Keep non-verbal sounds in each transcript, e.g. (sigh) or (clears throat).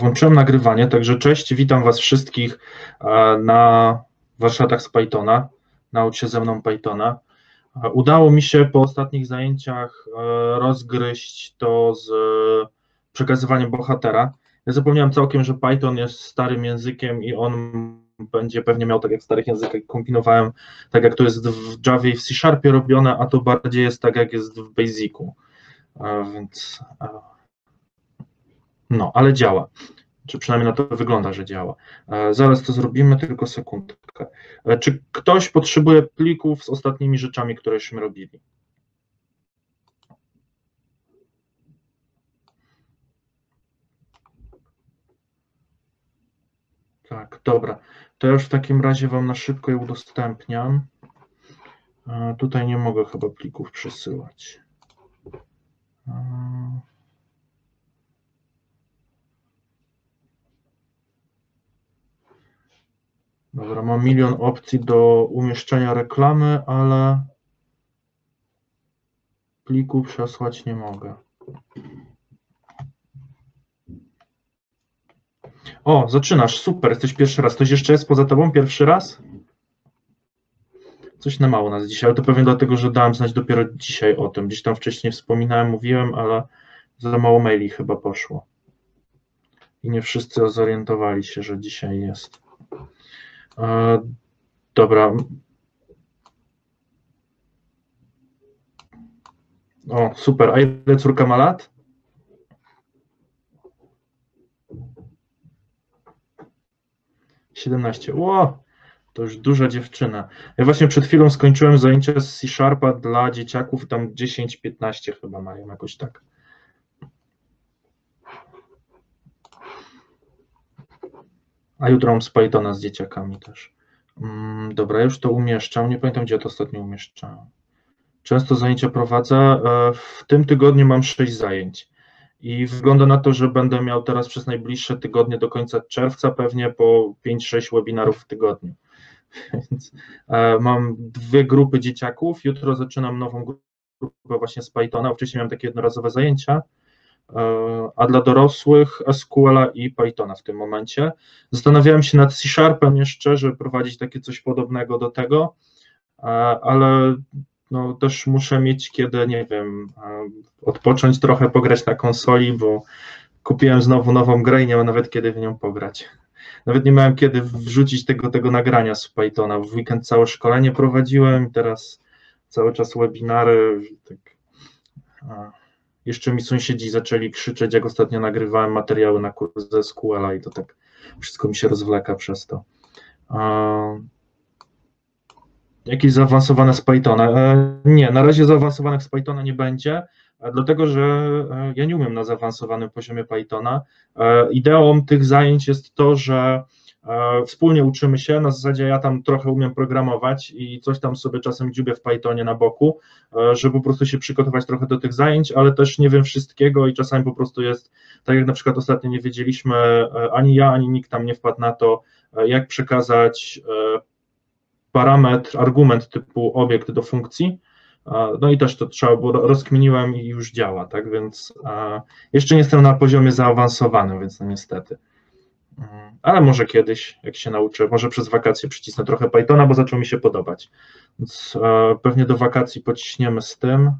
włączyłem nagrywanie, także cześć, witam Was wszystkich e, na warsztatach z Pythona. Naucz się ze mną Pythona. E, udało mi się po ostatnich zajęciach e, rozgryźć to z przekazywaniem bohatera. Ja zapomniałem całkiem, że Python jest starym językiem i on będzie pewnie miał tak jak w starych językach, kombinowałem tak jak to jest w Javie i w C Sharpie robione, a to bardziej jest tak jak jest w Basicu. Więc no, ale działa. Czy przynajmniej na to wygląda, że działa. E, zaraz to zrobimy, tylko sekundkę. E, czy ktoś potrzebuje plików z ostatnimi rzeczami, któreśmy robili? Tak, dobra. To już w takim razie Wam na szybko je udostępniam. E, tutaj nie mogę chyba plików przesyłać. Dobra, mam milion opcji do umieszczenia reklamy, ale pliku przesłać nie mogę. O, zaczynasz, super, jesteś pierwszy raz. Ktoś jeszcze jest poza tobą pierwszy raz? Coś na mało nas dzisiaj, ale to pewnie dlatego, że dałem znać dopiero dzisiaj o tym. Gdzieś tam wcześniej wspominałem, mówiłem, ale za mało maili chyba poszło. I nie wszyscy zorientowali się, że dzisiaj jest. Dobra. O, super. A ile córka ma lat? Siedemnaście. Ło, to już duża dziewczyna. Ja właśnie przed chwilą skończyłem zajęcia z C-Sharpa dla dzieciaków, tam 10-15 chyba mają, jakoś tak. A jutro mam z Pythona z dzieciakami też. Mm, dobra, już to umieszczam. Nie pamiętam, gdzie to ostatnio umieszczałem. Często zajęcia prowadzę. E, w tym tygodniu mam 6 zajęć. I wygląda na to, że będę miał teraz przez najbliższe tygodnie do końca czerwca pewnie po 5-6 webinarów w tygodniu. (laughs) Więc e, mam dwie grupy dzieciaków. Jutro zaczynam nową grupę właśnie z Pythona. Wcześniej miałem takie jednorazowe zajęcia a dla dorosłych SQL i Pythona w tym momencie. Zastanawiałem się nad C Sharpem jeszcze, żeby prowadzić takie coś podobnego do tego, ale no, też muszę mieć kiedy, nie wiem, odpocząć trochę, pograć na konsoli, bo kupiłem znowu nową grę i nie mam nawet kiedy w nią pograć. Nawet nie miałem kiedy wrzucić tego, tego nagrania z Pythona. W weekend całe szkolenie prowadziłem, teraz cały czas webinary. Tak, jeszcze mi sąsiedzi zaczęli krzyczeć, jak ostatnio nagrywałem materiały na kurs ze SQL-a i to tak wszystko mi się rozwleka przez to. Jakieś zaawansowane z Pythona? E, nie, na razie zaawansowanych z Pythona nie będzie, dlatego że e, ja nie umiem na zaawansowanym poziomie Pythona. E, ideą tych zajęć jest to, że E, wspólnie uczymy się, na zasadzie ja tam trochę umiem programować i coś tam sobie czasem dziubię w Pythonie na boku, e, żeby po prostu się przygotować trochę do tych zajęć, ale też nie wiem wszystkiego i czasami po prostu jest, tak jak na przykład ostatnio nie wiedzieliśmy, e, ani ja, ani nikt tam nie wpadł na to, jak przekazać parametr, argument typu obiekt do funkcji, no i też to trzeba było, rozkminiłem i już działa, tak, więc jeszcze nie jestem na poziomie zaawansowanym, więc no niestety. Mhm. Ale może kiedyś, jak się nauczę, może przez wakacje przycisnę trochę Pythona, bo zaczął mi się podobać. Więc e, pewnie do wakacji pociśniemy z tym.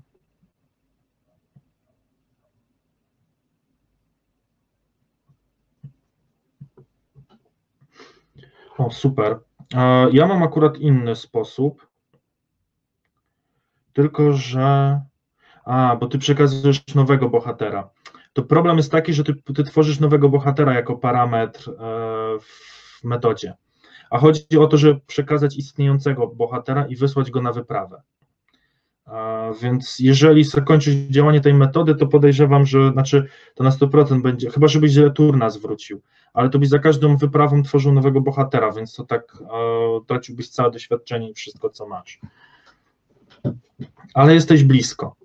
O, super. E, ja mam akurat inny sposób. Tylko, że. A, bo ty przekazujesz nowego bohatera to problem jest taki, że ty, ty tworzysz nowego bohatera jako parametr e, w metodzie. A chodzi o to, żeby przekazać istniejącego bohatera i wysłać go na wyprawę. Więc jeżeli zakończysz działanie tej metody, to podejrzewam, że znaczy to na 100% będzie, chyba żebyś źle turna zwrócił, ale to byś za każdą wyprawą tworzył nowego bohatera, więc to tak e, traciłbyś całe doświadczenie i wszystko, co masz. Ale jesteś blisko.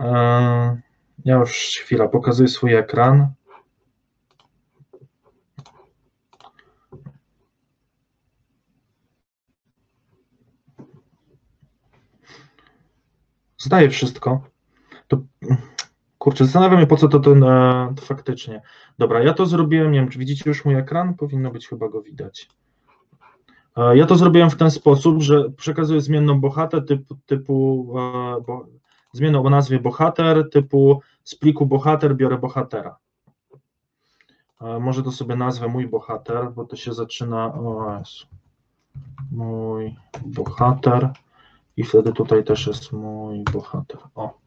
E, ja już chwila pokazuję swój ekran. Zdaję wszystko. To kurczę, zastanawiam się, po co to, to, e, faktycznie. Dobra, ja to zrobiłem, nie wiem, czy widzicie już mój ekran? Powinno być chyba go widać. E, ja to zrobiłem w ten sposób, że przekazuję zmienną bohatę typu, typu bo, zmienną o nazwie bohater, typu z pliku bohater biorę bohatera. Może to sobie nazwę mój bohater, bo to się zaczyna, o Jezu, mój bohater i wtedy tutaj też jest mój bohater. O.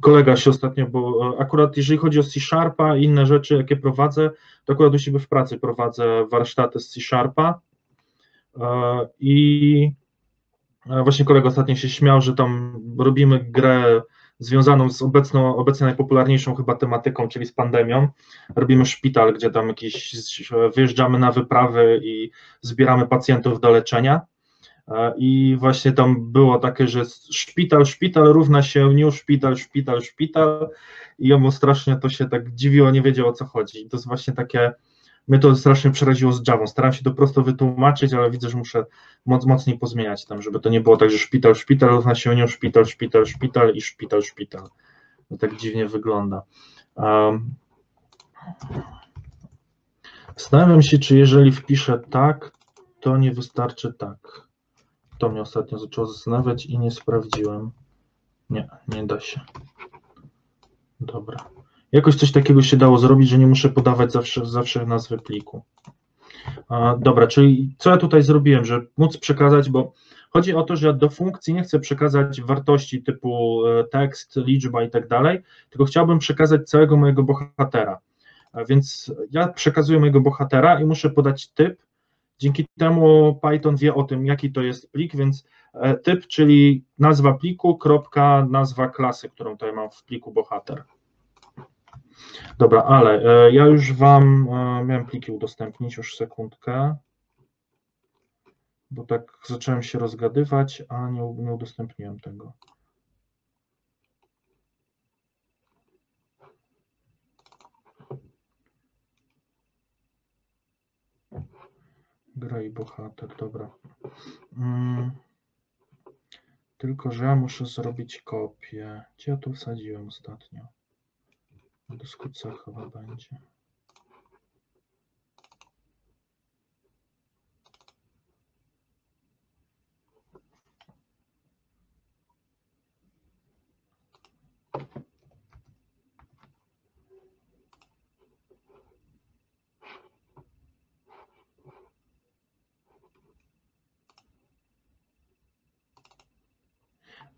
Kolega się ostatnio, bo akurat jeżeli chodzi o C-Sharpa i inne rzeczy, jakie prowadzę, to akurat u siebie w pracy prowadzę warsztaty z C-Sharpa e, i właśnie kolega ostatnio się śmiał, że tam robimy grę związaną z obecną, obecnie najpopularniejszą chyba tematyką, czyli z pandemią. Robimy szpital, gdzie tam jakieś wyjeżdżamy na wyprawy i zbieramy pacjentów do leczenia. I właśnie tam było takie, że szpital, szpital równa się new szpital, szpital, szpital. I jemu strasznie to się tak dziwiło, nie wiedział o co chodzi. To jest właśnie takie, mnie to strasznie przeraziło z Java. Staram się to prosto wytłumaczyć, ale widzę, że muszę moc, mocniej pozmieniać tam, żeby to nie było tak, że szpital, szpital się new szpital, szpital, szpital i szpital, szpital. To tak dziwnie wygląda. Um, Zastanawiam się, czy jeżeli wpiszę tak, to nie wystarczy tak. To mnie ostatnio zaczęło zastanawiać i nie sprawdziłem. Nie, nie da się. Dobra. Jakoś coś takiego się dało zrobić, że nie muszę podawać zawsze, zawsze nazwy pliku. Dobra, czyli co ja tutaj zrobiłem, żeby móc przekazać, bo chodzi o to, że ja do funkcji nie chcę przekazać wartości typu e, tekst, liczba i tak dalej, tylko chciałbym przekazać całego mojego bohatera. Więc ja przekazuję mojego bohatera i muszę podać typ, Dzięki temu Python wie o tym, jaki to jest plik, więc e, typ, czyli nazwa pliku, kropka, nazwa klasy, którą tutaj mam w pliku bohater. Dobra, ale e, ja już Wam e, miałem pliki udostępnić, już sekundkę, bo tak zacząłem się rozgadywać, a nie, nie udostępniłem tego. Gra i bohater, dobra. Mm. Tylko, że ja muszę zrobić kopię. Gdzie ja tu wsadziłem ostatnio? Do skutca chyba będzie.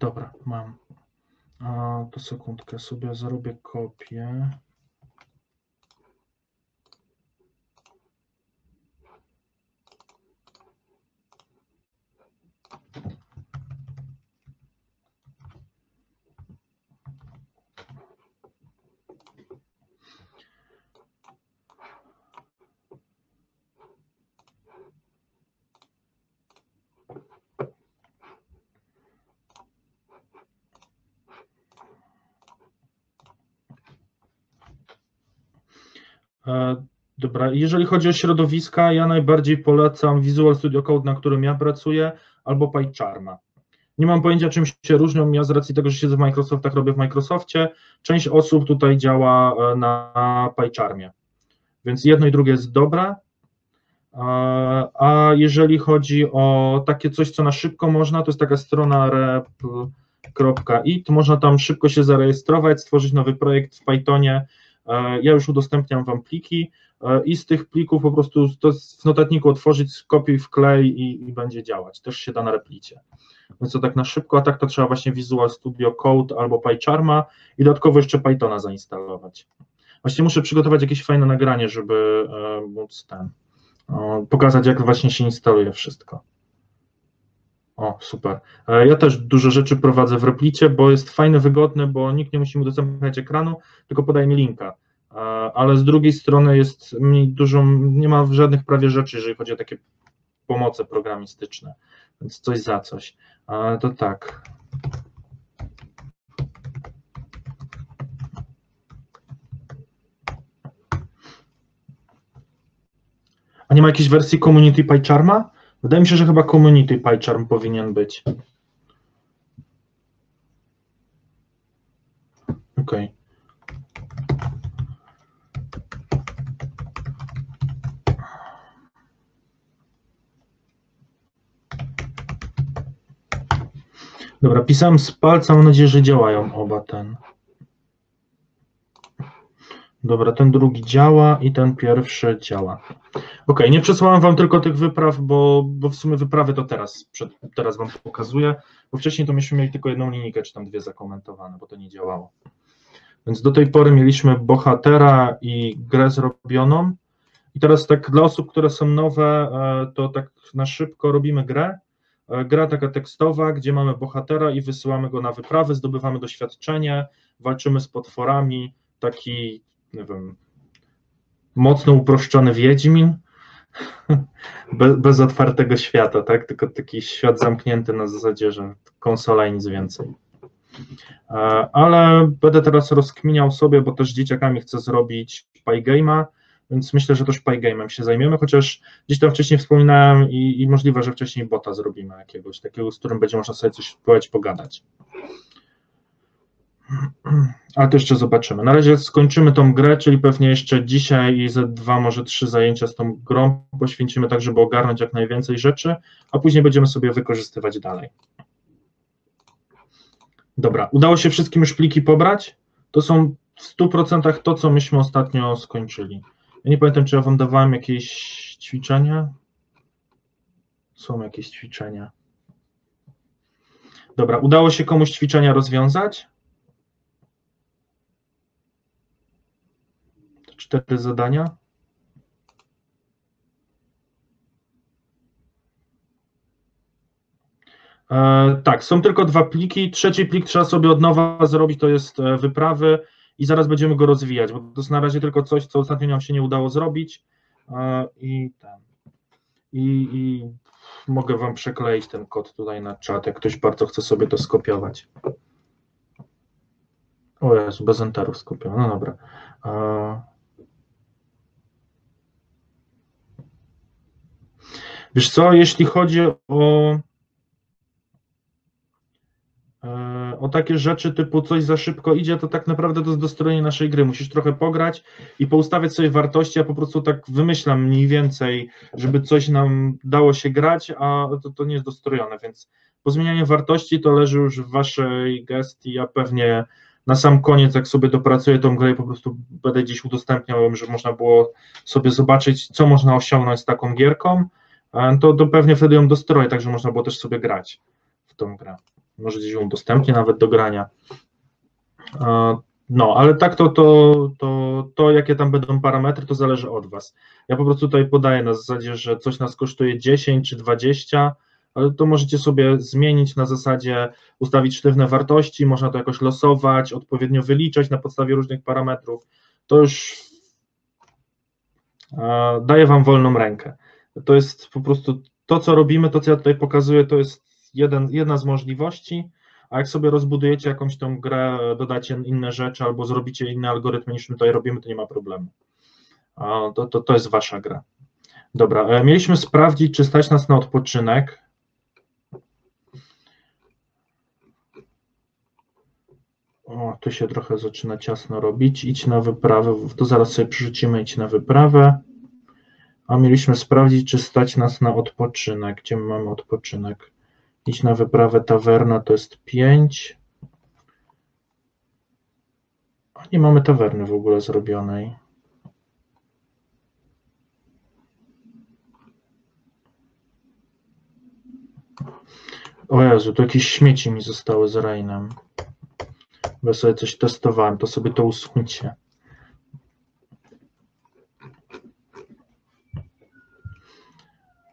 Dobra, mam. A, to sekundkę sobie zrobię kopię. E, dobra, jeżeli chodzi o środowiska, ja najbardziej polecam Visual Studio Code, na którym ja pracuję, albo PyCharma. Nie mam pojęcia, czym się różnią. Ja z racji tego, że siedzę w Microsoftach, robię w Microsoftie. Część osób tutaj działa e, na PyCharmie. Więc jedno i drugie jest dobre. E, a jeżeli chodzi o takie coś, co na szybko można, to jest taka strona rep.it. Można tam szybko się zarejestrować, stworzyć nowy projekt w Pythonie E, ja już udostępniam Wam pliki i z tych plików po prostu to w notatniku otworzyć, skopiuj, wklej i, i będzie działać. Też się da na replicie. Więc to tak na szybko, a tak to trzeba właśnie Visual Studio Code albo PyCharma i dodatkowo jeszcze Pythona zainstalować. Właśnie muszę przygotować jakieś fajne nagranie, żeby e, móc ten, pokazać, jak właśnie się instaluje wszystko. O, super. E, ja też dużo rzeczy prowadzę w Replicie, bo jest fajne, wygodne, bo nikt nie musi udostępniać ekranu, tylko podaje mi linka. Ale z drugiej strony jest mi dużo, nie ma żadnych prawie rzeczy, jeżeli chodzi o takie pomoce programistyczne, więc coś za coś. To tak. A nie ma jakiejś wersji Community PyCharma? Wydaje mi się, że chyba Community PyCharm powinien być. Okej. Dobra, pisałem z palca, mam nadzieję, że działają oba ten. Dobra, ten drugi działa i ten pierwszy działa. Ok, nie przesłałem wam tylko tych wypraw, bo, bo w sumie wyprawy to teraz, przed, teraz wam pokazuję, bo wcześniej to myśmy mieli tylko jedną linijkę, czy tam dwie zakomentowane, bo to nie działało. Więc do tej pory mieliśmy bohatera i grę zrobioną. I teraz tak dla osób, które są nowe, e, to tak na szybko robimy grę. E, gra taka tekstowa, gdzie mamy bohatera i wysyłamy go na wyprawy, zdobywamy doświadczenie, walczymy z potworami, taki, nie wiem, mocno uproszczony Wiedźmin, (laughs) bez, bez otwartego świata, tak? Tylko taki świat zamknięty na zasadzie, że konsola i nic więcej. E, ale będę teraz rozkminiał sobie, bo też z dzieciakami chcę zrobić Pygame'a, więc myślę, że też Pygame'em się zajmiemy, chociaż gdzieś tam wcześniej wspominałem i, i, możliwe, że wcześniej bota zrobimy jakiegoś takiego, z którym będzie można sobie coś spróbować pogadać. Ale to jeszcze zobaczymy. Na razie skończymy tą grę, czyli pewnie jeszcze dzisiaj i ze dwa, może trzy zajęcia z tą grą poświęcimy tak, żeby ogarnąć jak najwięcej rzeczy, a później będziemy sobie wykorzystywać dalej. Dobra, udało się wszystkim już pliki pobrać? To są w 100% to, co myśmy ostatnio skończyli. Ja nie pamiętam, czy ja wam dawałem jakieś ćwiczenia. Są jakieś ćwiczenia. Dobra, udało się komuś ćwiczenia rozwiązać? Te cztery zadania. E, tak, są tylko dwa pliki. Trzeci plik trzeba sobie od nowa zrobić, to jest e, wyprawy i zaraz będziemy go rozwijać, bo to jest na razie tylko coś, co ostatnio nam się nie udało zrobić i ten. I, i mogę Wam przekleić ten kod tutaj na czat, jak ktoś bardzo chce sobie to skopiować. O Jezu, bez enterów skopiował. No dobra. Wiesz co, jeśli chodzi o o takie rzeczy typu coś za szybko idzie, to tak naprawdę to jest dostrojenie naszej gry. Musisz trochę pograć i poustawiać sobie wartości. Ja po prostu tak wymyślam mniej więcej, żeby coś nam dało się grać, a to, to nie jest dostrojone, więc pozmienianie wartości to leży już w waszej gestii. Ja pewnie na sam koniec, jak sobie dopracuję tą grę, po prostu będę gdzieś udostępniał, żeby można było sobie zobaczyć, co można osiągnąć z taką gierką, to, to pewnie wtedy ją dostroję, tak że można było też sobie grać w tą grę może gdzieś ją udostępnię nawet do grania. No, ale tak to, to, to, to, jakie tam będą parametry, to zależy od Was. Ja po prostu tutaj podaję na zasadzie, że coś nas kosztuje 10 czy 20, ale to możecie sobie zmienić na zasadzie ustawić sztywne wartości, można to jakoś losować, odpowiednio wyliczać na podstawie różnych parametrów. To już daje Wam wolną rękę. To jest po prostu to, co robimy, to, co ja tutaj pokazuję, to jest jeden, jedna z możliwości, a jak sobie rozbudujecie jakąś tą grę, dodacie inne rzeczy albo zrobicie inne algorytmy niż my tutaj robimy, to nie ma problemu. To, to, to jest wasza gra. Dobra, e, mieliśmy sprawdzić, czy stać nas na odpoczynek. O, tu się trochę zaczyna ciasno robić. Idź na wyprawę, to zaraz sobie przerzucimy idź na wyprawę. A mieliśmy sprawdzić, czy stać nas na odpoczynek. Gdzie my mamy odpoczynek? Iść na wyprawę tawerna to jest 5. A nie mamy tawerny w ogóle zrobionej. O Jezu, tu jakieś śmieci mi zostały z Rainem. Bo ja sobie coś testowałem, to sobie to usuńcie.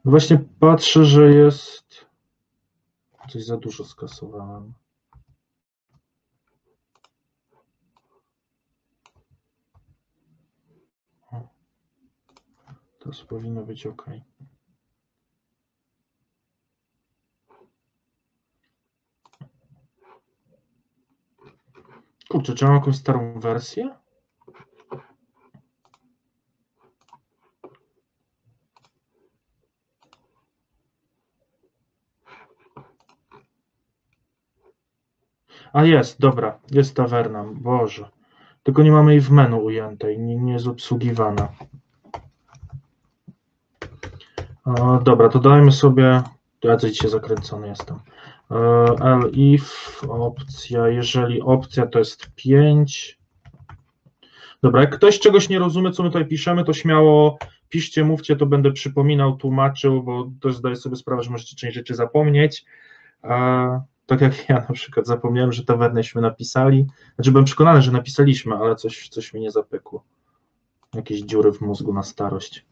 Właśnie patrzę, że jest Coś za dużo skasowałem. To powinno być ok. Kurczę, czy mam jakąś starą wersję? A jest, dobra, jest tawerna, Boże. Tylko nie mamy jej w menu ujętej, nie, nie jest obsługiwana. E, dobra, to dajmy sobie, ja coś dzisiaj zakręcony jestem. E, if opcja, jeżeli opcja to jest 5. Dobra, jak ktoś czegoś nie rozumie, co my tutaj piszemy, to śmiało piszcie, mówcie, to będę przypominał, tłumaczył, bo też zdaję sobie sprawę, że możecie część rzeczy zapomnieć. E, tak jak ja na przykład zapomniałem, że tawernęśmy napisali. Znaczy byłem przekonany, że napisaliśmy, ale coś, coś mi nie zapykło. Jakieś dziury w mózgu na starość.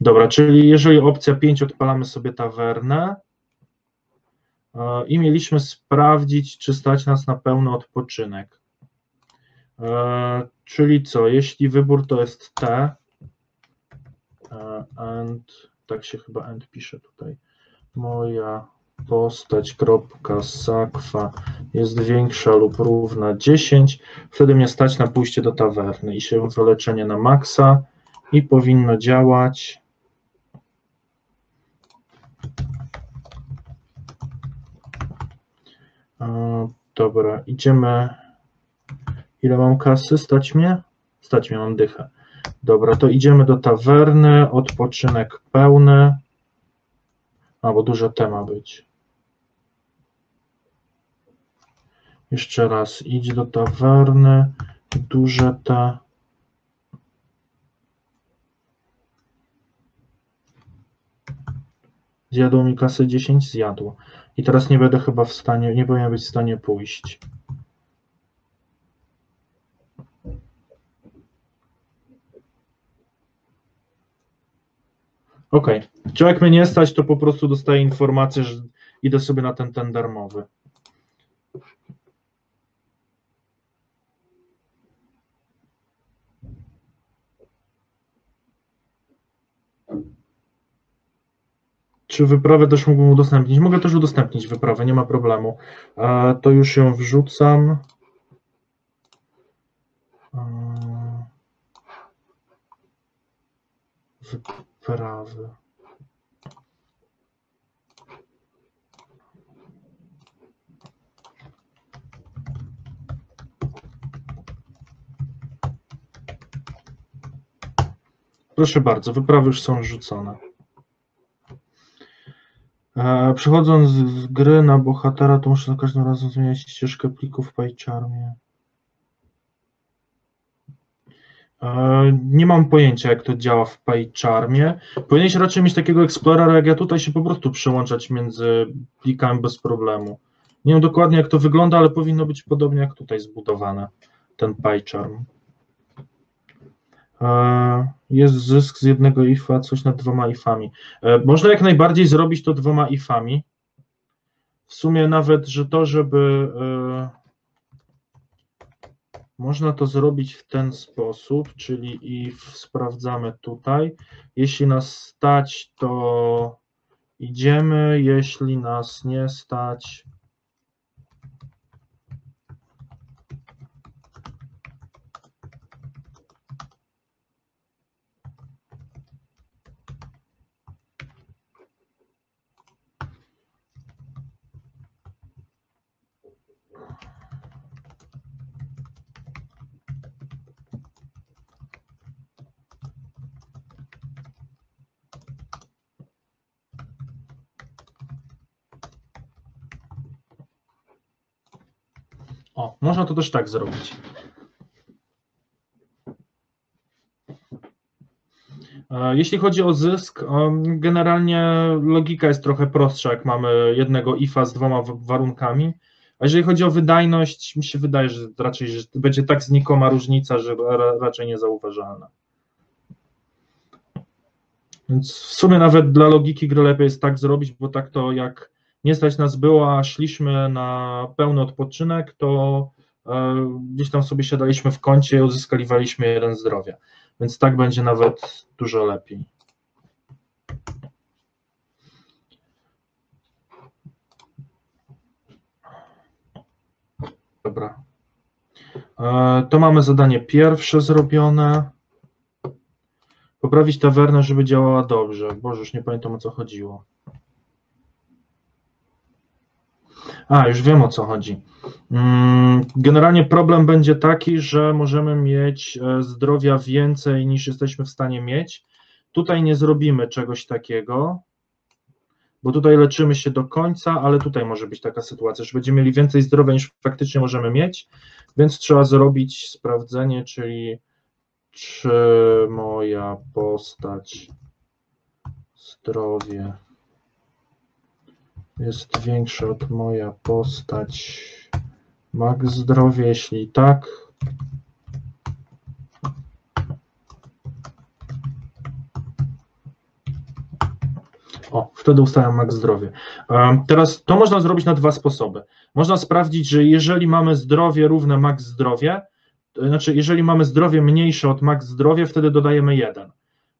Dobra, czyli jeżeli opcja 5 odpalamy sobie tawernę e, i mieliśmy sprawdzić, czy stać nas na pełny odpoczynek. E, czyli co, jeśli wybór to jest T, e, and, tak się chyba and pisze tutaj, moja postać sakwa jest większa lub równa 10, wtedy mnie stać na pójście do tawerny i się wyleczenie na maksa i powinno działać. Dobra, idziemy. Ile mam kasy? Stać mnie? Stać mnie, mam dychę. Dobra, to idziemy do tawerny, odpoczynek pełny. Albo duże T ma być. Jeszcze raz, idź do tawerny, duże T. Zjadło mi kasę 10? Zjadło. I teraz nie będę chyba w stanie, nie powinien być w stanie pójść. Ok. Czy mnie nie stać, to po prostu dostaję informację, że idę sobie na ten ten darmowy. Czy wyprawę też mógłbym udostępnić? Mogę też udostępnić wyprawę, nie ma problemu. To już ją wrzucam. Wyprawy. Proszę bardzo, wyprawy już są rzucone. Przechodząc z gry na bohatera, to muszę za każdym razem zmieniać ścieżkę plików w PyCharmie. E, nie mam pojęcia, jak to działa w PyCharmie. Powinieneś raczej mieć takiego Explorera, jak ja tutaj, się po prostu przełączać między plikami bez problemu. Nie wiem dokładnie, jak to wygląda, ale powinno być podobnie jak tutaj zbudowane, ten PyCharm. E, jest zysk z jednego ifa, coś nad dwoma ifami. E, można jak najbardziej zrobić to dwoma ifami. W sumie nawet, że to, żeby e, można to zrobić w ten sposób, czyli if sprawdzamy tutaj. Jeśli nas stać, to idziemy, jeśli nas nie stać, O, można to też tak zrobić. E, jeśli chodzi o zysk, generalnie logika jest trochę prostsza, jak mamy jednego ifa z dwoma warunkami. A jeżeli chodzi o wydajność, mi się wydaje, że raczej że będzie tak znikoma różnica, że raczej niezauważalna. Więc w sumie nawet dla logiki gry lepiej jest tak zrobić, bo tak to jak nie stać nas było, a szliśmy na pełny odpoczynek, to e, gdzieś tam sobie siadaliśmy w kącie i uzyskaliwaliśmy jeden zdrowia. Więc tak będzie nawet dużo lepiej. Dobra. E, to mamy zadanie pierwsze zrobione. Poprawić tawernę, żeby działała dobrze. Boże, już nie pamiętam o co chodziło. A, już wiem o co chodzi. Mm, generalnie problem będzie taki, że możemy mieć e, zdrowia więcej niż jesteśmy w stanie mieć. Tutaj nie zrobimy czegoś takiego, bo tutaj leczymy się do końca, ale tutaj może być taka sytuacja, że będziemy mieli więcej zdrowia niż faktycznie możemy mieć, więc trzeba zrobić sprawdzenie, czyli czy moja postać zdrowie jest większe od moja postać max zdrowie, jeśli tak, O, wtedy ustawiam max zdrowie. Teraz to można zrobić na dwa sposoby. Można sprawdzić, że jeżeli mamy zdrowie równe max zdrowie, to znaczy jeżeli mamy zdrowie mniejsze od max zdrowie, wtedy dodajemy jeden.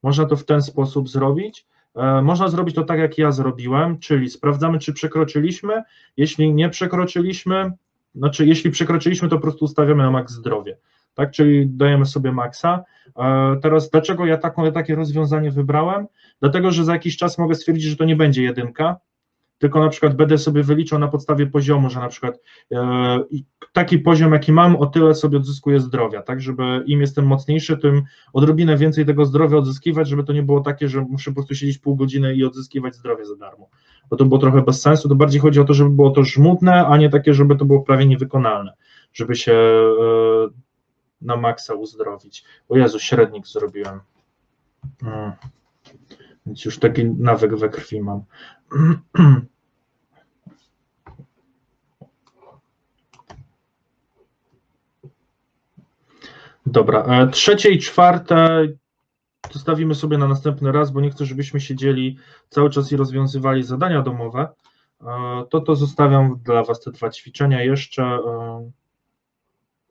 Można to w ten sposób zrobić. E, można zrobić to tak, jak ja zrobiłem, czyli sprawdzamy, czy przekroczyliśmy. Jeśli nie przekroczyliśmy, znaczy jeśli przekroczyliśmy, to po prostu ustawiamy na max zdrowie. Tak, czyli dajemy sobie maksa. E, teraz dlaczego ja taką, takie rozwiązanie wybrałem? Dlatego, że za jakiś czas mogę stwierdzić, że to nie będzie jedynka, tylko na przykład będę sobie wyliczał na podstawie poziomu, że na przykład e, taki poziom, jaki mam, o tyle sobie odzyskuję zdrowia, tak, żeby im jestem mocniejszy, tym odrobinę więcej tego zdrowia odzyskiwać, żeby to nie było takie, że muszę po prostu siedzieć pół godziny i odzyskiwać zdrowie za darmo, bo to było trochę bez sensu, to bardziej chodzi o to, żeby było to żmudne, a nie takie, żeby to było prawie niewykonalne, żeby się e, na maksa uzdrowić. O Jezu, średnik zrobiłem. Hmm. Więc już taki nawyk we krwi mam. (clears throat) Dobra, e, trzecie i czwarte zostawimy sobie na następny raz, bo nie chcę, żebyśmy siedzieli cały czas i rozwiązywali zadania domowe. E, to to zostawiam dla Was te dwa ćwiczenia jeszcze. E,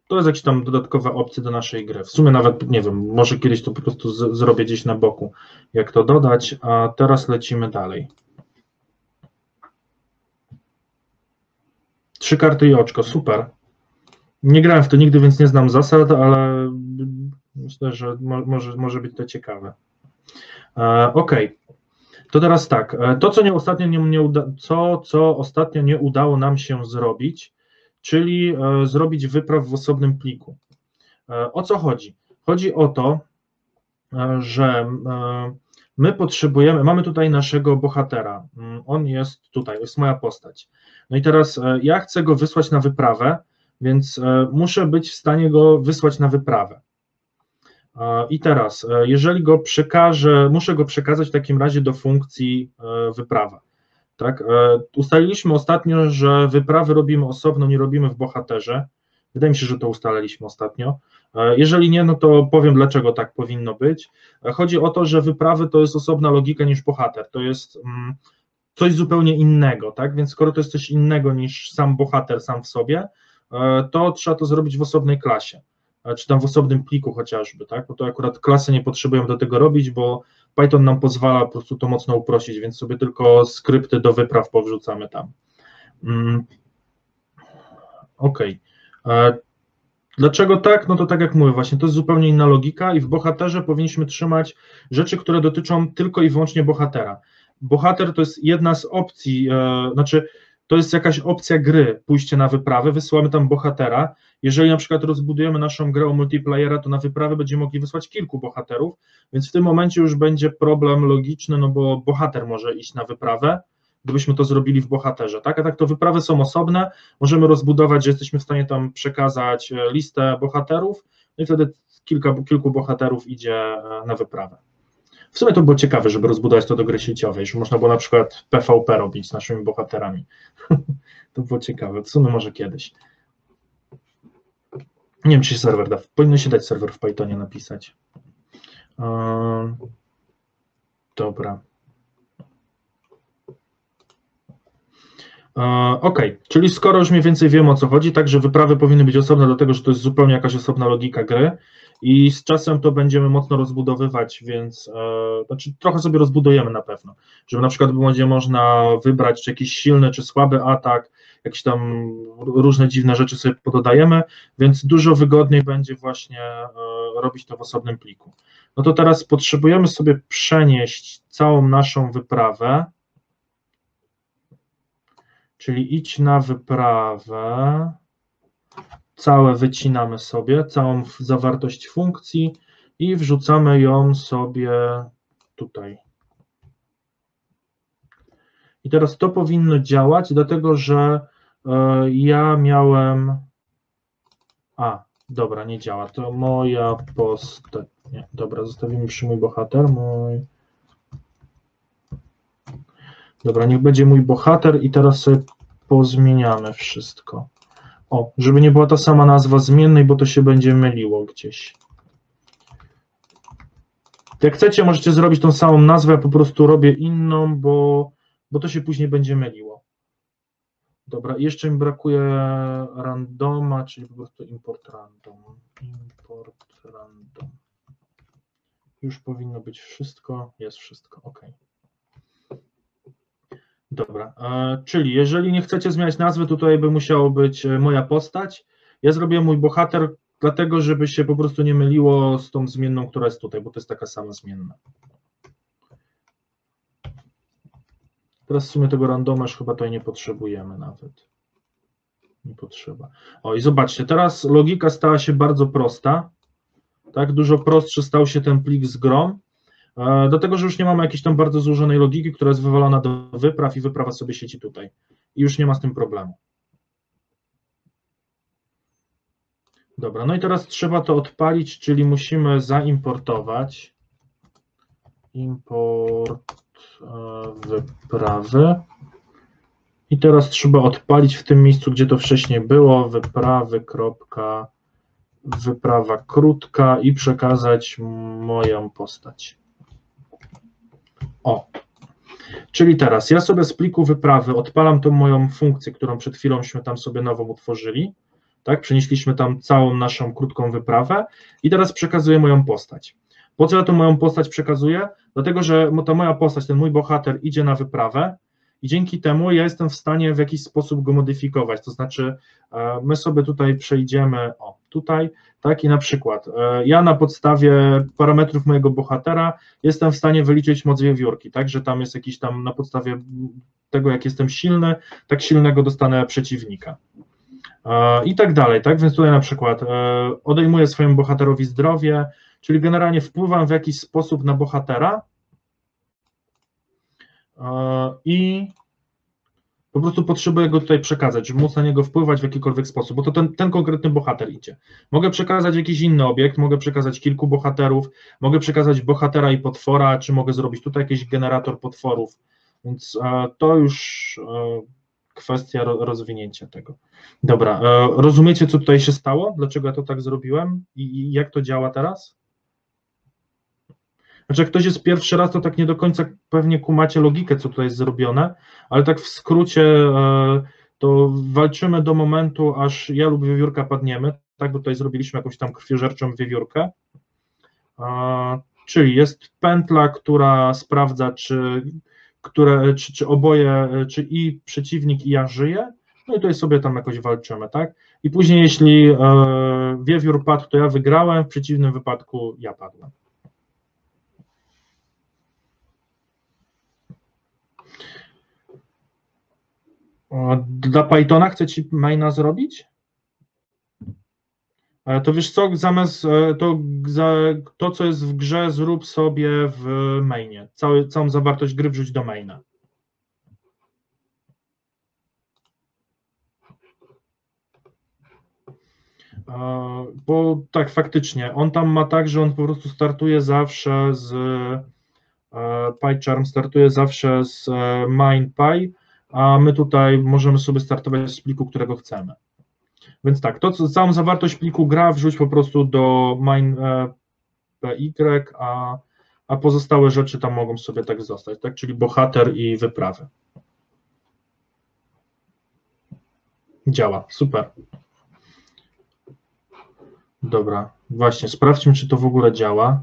to jest jakieś tam dodatkowe opcje do naszej gry. W sumie nawet, nie wiem, może kiedyś to po prostu z, zrobię gdzieś na boku, jak to dodać, a teraz lecimy dalej. Trzy karty i oczko, super. Nie grałem w to nigdy, więc nie znam zasad, ale myślę, że może, może być to ciekawe. E, ok. To teraz tak. E, to, co nie ostatnio nie, nie uda, co, co ostatnio nie udało nam się zrobić, czyli e, zrobić wypraw w osobnym pliku. E, o co chodzi? Chodzi o to, e, że my potrzebujemy, mamy tutaj naszego bohatera, mm, on jest tutaj, jest moja postać. No i teraz ja chcę go wysłać na wyprawę, więc muszę być w stanie go wysłać na wyprawę. I teraz, jeżeli go przekażę, muszę go przekazać w takim razie do funkcji wyprawa. Tak? E, ustaliliśmy ostatnio, że wyprawy robimy osobno, nie robimy w bohaterze. Wydaje mi się, że to ustaliliśmy ostatnio. E, jeżeli nie, no to powiem, dlaczego tak powinno być. E, chodzi o to, że wyprawy to jest osobna logika niż bohater. To jest mm, coś zupełnie innego, tak? Więc skoro to jest coś innego niż sam bohater sam w sobie, to trzeba to zrobić w osobnej klasie, czy tam w osobnym pliku chociażby, tak? Bo to akurat klasy nie potrzebujemy do tego robić, bo Python nam pozwala po prostu to mocno uprościć, więc sobie tylko skrypty do wypraw powrzucamy tam. Mm. OK. E, dlaczego tak? No to tak jak mówię, właśnie to jest zupełnie inna logika i w bohaterze powinniśmy trzymać rzeczy, które dotyczą tylko i wyłącznie bohatera. Bohater to jest jedna z opcji, e, znaczy to jest jakaś opcja gry, pójście na wyprawę, wysyłamy tam bohatera. Jeżeli na przykład rozbudujemy naszą grę o multiplayera, to na wyprawę będziemy mogli wysłać kilku bohaterów, więc w tym momencie już będzie problem logiczny, no bo bohater może iść na wyprawę, gdybyśmy to zrobili w bohaterze, tak? A tak to wyprawy są osobne, możemy rozbudować, że jesteśmy w stanie tam przekazać e, listę bohaterów, no i wtedy kilka, kilku bohaterów idzie e, na wyprawę. W sumie to było ciekawe, żeby rozbudować to do gry sieciowej, że można było na przykład PvP robić z naszymi bohaterami. (laughs) to było ciekawe. W sumie może kiedyś. Nie wiem, czy serwer da. Powinno się dać serwer w Pythonie napisać. Eee, dobra. Eee, ok, czyli skoro już mniej więcej wiemy o co chodzi, także wyprawy powinny być osobne, dlatego że to jest zupełnie jakaś osobna logika gry i z czasem to będziemy mocno rozbudowywać, więc e, znaczy trochę sobie rozbudujemy na pewno, żeby na przykład będzie można wybrać czy jakiś silny czy słaby atak, jakieś tam różne dziwne rzeczy sobie pododajemy, więc dużo wygodniej będzie właśnie e, robić to w osobnym pliku. No to teraz potrzebujemy sobie przenieść całą naszą wyprawę. Czyli idź na wyprawę, całe wycinamy sobie, całą zawartość funkcji i wrzucamy ją sobie tutaj. I teraz to powinno działać, dlatego że e, ja miałem. A, dobra, nie działa. To moja postać. Nie, dobra, zostawimy przy mój bohater. Mój. Dobra, niech będzie mój bohater i teraz sobie pozmieniamy wszystko. O, żeby nie była ta sama nazwa zmiennej, bo to się będzie myliło gdzieś. Jak chcecie, możecie zrobić tą samą nazwę, ja po prostu robię inną, bo, bo to się później będzie myliło. Dobra, jeszcze mi brakuje randoma, czyli po prostu import random. Import random. Już powinno być wszystko, jest wszystko, ok. Dobra, e, czyli jeżeli nie chcecie zmieniać nazwy, tutaj by musiało być e, moja postać. Ja zrobię mój bohater, dlatego żeby się po prostu nie myliło z tą zmienną, która jest tutaj, bo to jest taka sama zmienna. Teraz w sumie tego randoma chyba tutaj nie potrzebujemy nawet. Nie potrzeba. O i zobaczcie, teraz logika stała się bardzo prosta. Tak, dużo prostszy stał się ten plik z grom. E, do tego, że już nie mamy jakiejś tam bardzo złożonej logiki, która jest wywalona do wypraw i wyprawa sobie sieci tutaj. I już nie ma z tym problemu. Dobra, no i teraz trzeba to odpalić, czyli musimy zaimportować import e, wyprawy. I teraz trzeba odpalić w tym miejscu, gdzie to wcześniej było, wyprawy, kropka, wyprawa krótka i przekazać moją postać. O, czyli teraz ja sobie z pliku wyprawy odpalam tą moją funkcję, którą przed chwiląśmy tam sobie nową utworzyli, tak, przenieśliśmy tam całą naszą krótką wyprawę i teraz przekazuję moją postać. Po co ja tą moją postać przekazuję? Dlatego, że ta moja postać, ten mój bohater idzie na wyprawę i dzięki temu ja jestem w stanie w jakiś sposób go modyfikować, to znaczy e, my sobie tutaj przejdziemy, o, tutaj, tak, i na przykład e, ja na podstawie parametrów mojego bohatera jestem w stanie wyliczyć moc wiewiórki, tak, że tam jest jakiś tam na podstawie tego, jak jestem silny, tak silnego dostanę przeciwnika. E, I tak dalej, tak, więc tutaj na przykład odejmuję swojemu bohaterowi zdrowie, czyli generalnie wpływam w jakiś sposób na bohatera, i po prostu potrzebuję go tutaj przekazać, żeby móc na niego wpływać w jakikolwiek sposób, bo to ten, ten konkretny bohater idzie. Mogę przekazać jakiś inny obiekt, mogę przekazać kilku bohaterów, mogę przekazać bohatera i potwora, czy mogę zrobić tutaj jakiś generator potworów, więc e, to już e, kwestia rozwinięcia tego. Dobra, e, rozumiecie, co tutaj się stało? Dlaczego ja to tak zrobiłem i jak to działa teraz? Znaczy, jak ktoś jest pierwszy raz, to tak nie do końca pewnie kumacie logikę, co tutaj jest zrobione, ale tak w skrócie e, to walczymy do momentu, aż ja lub wiewiórka padniemy, tak, bo tutaj zrobiliśmy jakąś tam krwiożerczą wiewiórkę, czyli jest pętla, która sprawdza, czy, które, czy, czy oboje, czy i przeciwnik, i ja żyje, no i tutaj sobie tam jakoś walczymy, tak, i później jeśli e, wiewiór padł, to ja wygrałem, w przeciwnym wypadku ja padłem. Dla Pythona chcę ci maina zrobić? E, to wiesz co, zamiast e, to, to, co jest w grze, zrób sobie w mainie. Cały, całą zawartość gry wrzuć do maina. E, bo tak, faktycznie, on tam ma tak, że on po prostu startuje zawsze z PyCharm, startuje zawsze z MinePy, a my tutaj możemy sobie startować z pliku, którego chcemy. Więc tak, to całą zawartość pliku gra wrzuć po prostu do main.py, e, a, a pozostałe rzeczy tam mogą sobie tak zostać, tak? czyli bohater i wyprawy. Działa, super. Dobra, właśnie, sprawdźmy, czy to w ogóle działa.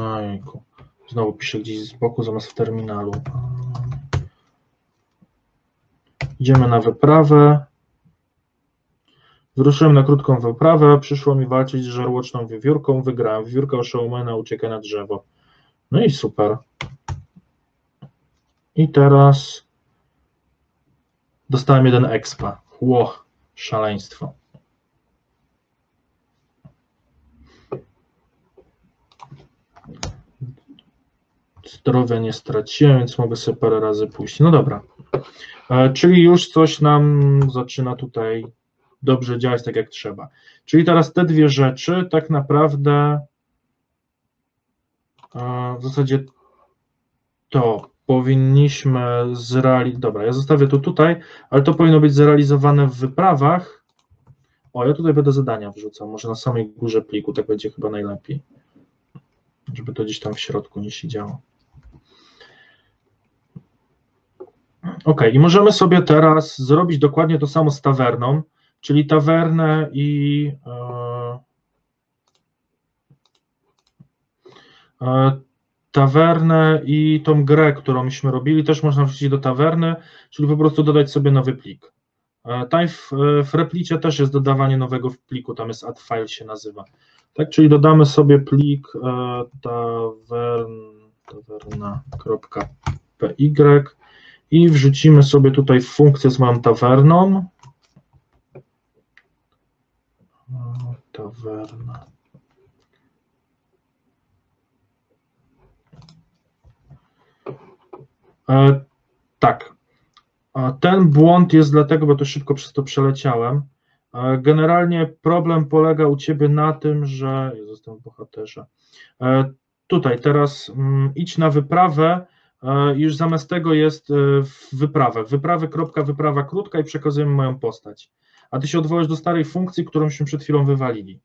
Ojku. Znowu piszę gdzieś z boku zamiast w terminalu. Idziemy na wyprawę. Wyruszyłem na krótką wyprawę, przyszło mi walczyć z żarłoczną wiewiórką, wygrałem. Wiewiórka oszołomiona ucieka na drzewo. No i super. I teraz dostałem jeden expa. Ło, szaleństwo. Zdrowia nie straciłem, więc mogę sobie parę razy pójść. No dobra. E, czyli już coś nam zaczyna tutaj dobrze działać tak jak trzeba. Czyli teraz te dwie rzeczy tak naprawdę e, w zasadzie to powinniśmy zrealizować. Dobra, ja zostawię to tutaj, ale to powinno być zrealizowane w wyprawach. O, ja tutaj będę zadania wrzucał, może na samej górze pliku, tak będzie chyba najlepiej. Żeby to gdzieś tam w środku nie siedziało. Ok, i możemy sobie teraz zrobić dokładnie to samo z tawerną, czyli tawernę i e, e, tawernę i tą grę, którą myśmy robili, też można wrzucić do tawerny, czyli po prostu dodać sobie nowy plik. E, Time w, w replicie też jest dodawanie nowego pliku, tam jest add file się nazywa. Tak, czyli dodamy sobie plik tavern, tawerna.py i wrzucimy sobie tutaj funkcję z moją tawerną. Tawerna. E, tak. Ten błąd jest dlatego, bo to szybko przez to przeleciałem. E, generalnie problem polega u Ciebie na tym, że. Jestem bohaterze. E, tutaj teraz mm, idź na wyprawę już zamiast tego jest e, w. Wyprawy, kropka, wyprawa krótka i przekazujemy moją postać. A ty się odwołasz do starej funkcji, którąśmy przed chwilą wywalili.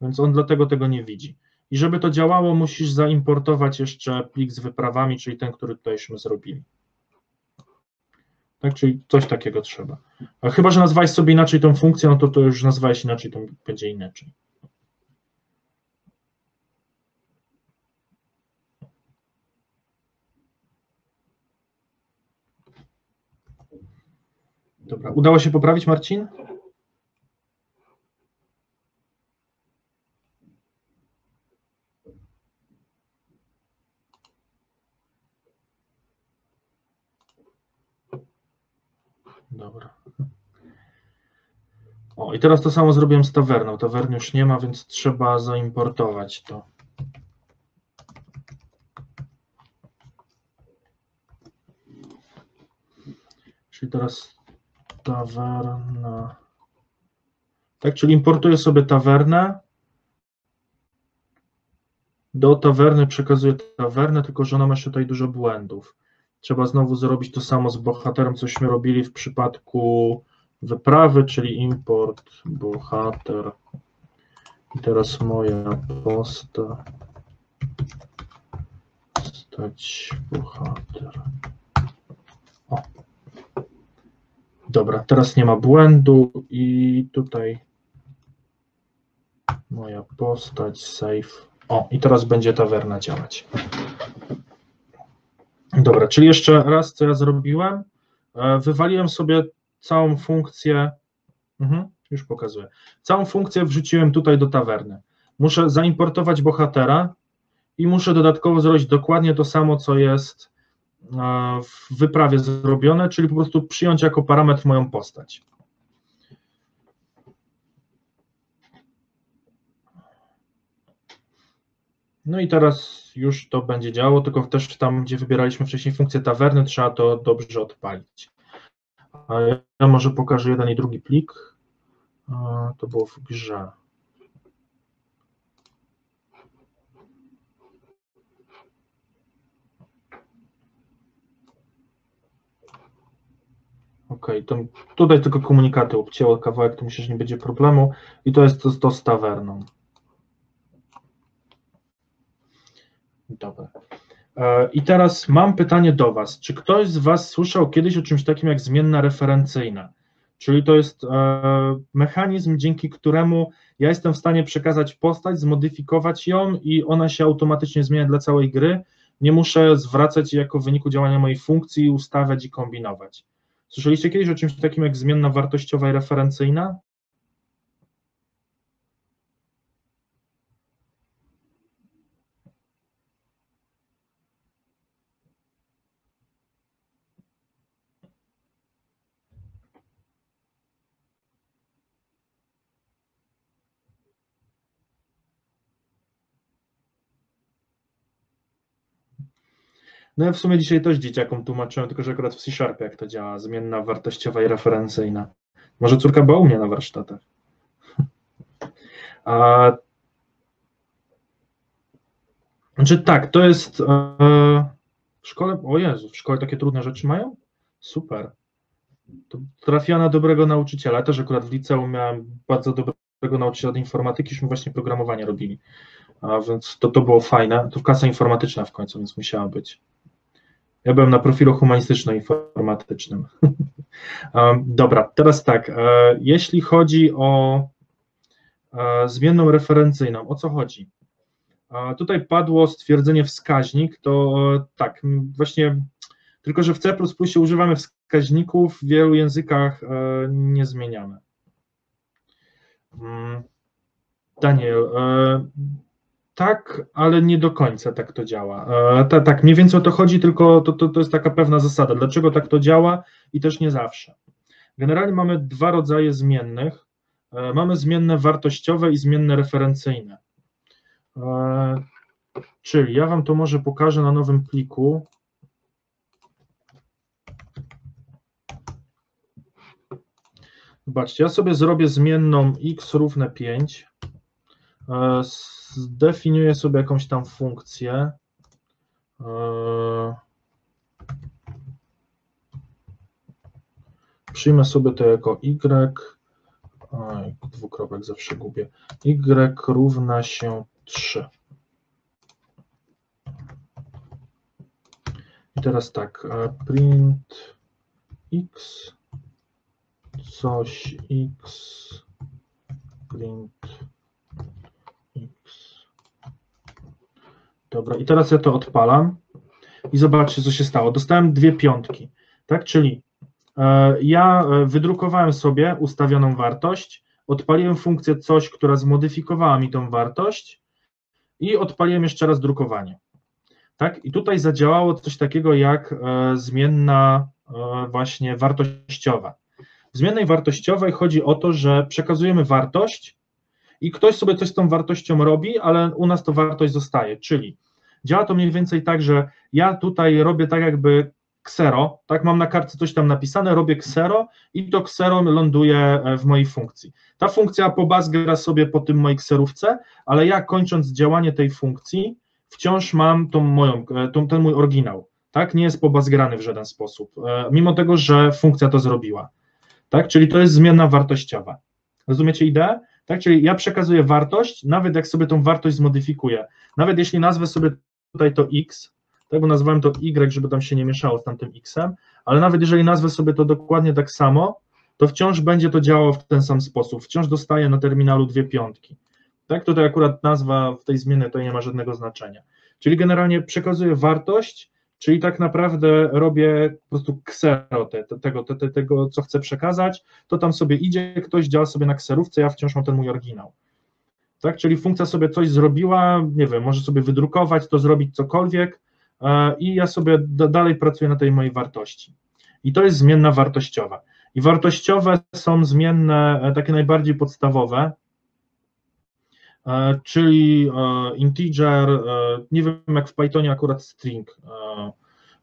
Więc on dlatego tego nie widzi. I żeby to działało, musisz zaimportować jeszcze plik z wyprawami, czyli ten, który tutayśmy zrobili. Tak, czyli coś takiego trzeba. A chyba, że nazwałeś sobie inaczej tą funkcję, no to to już nazwałeś inaczej, to będzie inaczej. Dobra, udało się poprawić, Marcin? Dobra. O, i teraz to samo zrobiłem z tawerną. Tawerny już nie ma, więc trzeba zaimportować to. Czyli teraz tawerna. Tak, czyli importuję sobie tawernę. Do tawerny przekazuję tawernę, tylko że ona ma jeszcze tutaj dużo błędów. Trzeba znowu zrobić to samo z bohaterem, cośmy robili w przypadku wyprawy, czyli import bohater. I teraz moja posta. Stać bohater. O, Dobra, teraz nie ma błędu i tutaj moja postać, save. O, i teraz będzie tawerna działać. Dobra, czyli jeszcze raz, co ja zrobiłem. E, wywaliłem sobie całą funkcję. Mhm, już pokazuję. Całą funkcję wrzuciłem tutaj do tawerny. Muszę zaimportować bohatera i muszę dodatkowo zrobić dokładnie to samo, co jest w wyprawie zrobione, czyli po prostu przyjąć jako parametr moją postać. No i teraz już to będzie działało, tylko też tam, gdzie wybieraliśmy wcześniej funkcję tawerny, trzeba to dobrze odpalić. Ja może pokażę jeden i drugi plik. To było w grze. OK, to tutaj tylko komunikaty obcięło kawałek, to myślę, że nie będzie problemu. I to jest to, z tawerną. Dobra. E, I teraz mam pytanie do Was. Czy ktoś z Was słyszał kiedyś o czymś takim jak zmienna referencyjna? Czyli to jest e, mechanizm, dzięki któremu ja jestem w stanie przekazać postać, zmodyfikować ją i ona się automatycznie zmienia dla całej gry. Nie muszę zwracać jej jako wyniku działania mojej funkcji, ustawiać i kombinować. Słyszeliście kiedyś o czymś takim jak zmienna wartościowa i referencyjna? No ja w sumie dzisiaj też dzieciakom tłumaczyłem, tylko że akurat w C-Sharpie jak to działa, zmienna wartościowa i referencyjna. Może córka była u mnie na warsztatach. (laughs) A, znaczy tak, to jest e, w szkole, o Jezu, w szkole takie trudne rzeczy mają? Super. To trafiła na dobrego nauczyciela. Ja też akurat w liceum miałem bardzo dobrego nauczyciela od informatyki, już właśnie programowanie robili. A więc to, to było fajne. To klasa informatyczna w końcu, więc musiała być. Ja byłem na profilu humanistyczno-informatycznym. (laughs) Dobra, teraz tak. E, jeśli chodzi o e, zmienną referencyjną, o co chodzi? Tutaj padło stwierdzenie wskaźnik, to tak, właśnie, tylko że w C używamy wskaźników, w wielu językach e, nie zmieniamy. Mm, Daniel, tak, ale nie do końca tak to działa. E, tak, tak, mniej więcej o to chodzi, tylko to, to, to jest taka pewna zasada. Dlaczego tak to działa i też nie zawsze. Generalnie mamy dwa rodzaje zmiennych. E, mamy zmienne wartościowe i zmienne referencyjne. E, czyli ja Wam to może pokażę na nowym pliku. Zobaczcie, ja sobie zrobię zmienną x równe 5 zdefiniuję sobie jakąś tam funkcję. E, przyjmę sobie to jako y, Oj, dwukropek zawsze gubię, y równa się 3. I teraz tak, e, print x, coś x, print Dobra, i teraz ja to odpalam i zobaczcie, co się stało. Dostałem dwie piątki, tak? Czyli e, ja e, wydrukowałem sobie ustawioną wartość, odpaliłem funkcję coś, która zmodyfikowała mi tą wartość i odpaliłem jeszcze raz drukowanie. Tak? I tutaj zadziałało coś takiego jak e, zmienna właśnie wartościowa. W zmiennej wartościowej chodzi o to, że przekazujemy wartość i ktoś sobie coś z tą wartością robi, ale u nas to wartość zostaje, czyli działa to mniej więcej tak, że ja tutaj robię tak jakby ksero, tak, mam na kartce coś tam napisane, robię ksero i to ksero ląduje e, w mojej funkcji. Ta funkcja pobazgra sobie po tym mojej kserówce, ale ja kończąc działanie tej funkcji, wciąż mam tą moją, e, tą, ten mój oryginał, tak, nie jest pobazgrany w żaden sposób, e, mimo tego, że funkcja to zrobiła, tak, czyli to jest zmiana wartościowa. Rozumiecie ideę? Tak, czyli ja przekazuję wartość, nawet jak sobie tą wartość zmodyfikuję, nawet jeśli nazwę sobie tutaj to x, tak, bo nazwałem to y, żeby tam się nie mieszało z tamtym xem, ale nawet jeżeli nazwę sobie to dokładnie tak samo, to wciąż będzie to działało w ten sam sposób, wciąż dostaję na terminalu dwie piątki. Tak, tutaj akurat nazwa w tej zmiany to nie ma żadnego znaczenia. Czyli generalnie przekazuję wartość, czyli tak naprawdę robię po prostu ksero te, te, tego, te, tego, co chcę przekazać, to tam sobie idzie, ktoś działa sobie na kserówce, ja wciąż mam ten mój oryginał. Tak, czyli funkcja sobie coś zrobiła, nie wiem, może sobie wydrukować, to zrobić cokolwiek e, i ja sobie dalej pracuję na tej mojej wartości. I to jest zmienna wartościowa. I wartościowe są zmienne e, takie najbardziej podstawowe, czyli integer, nie wiem jak w Pythonie akurat string,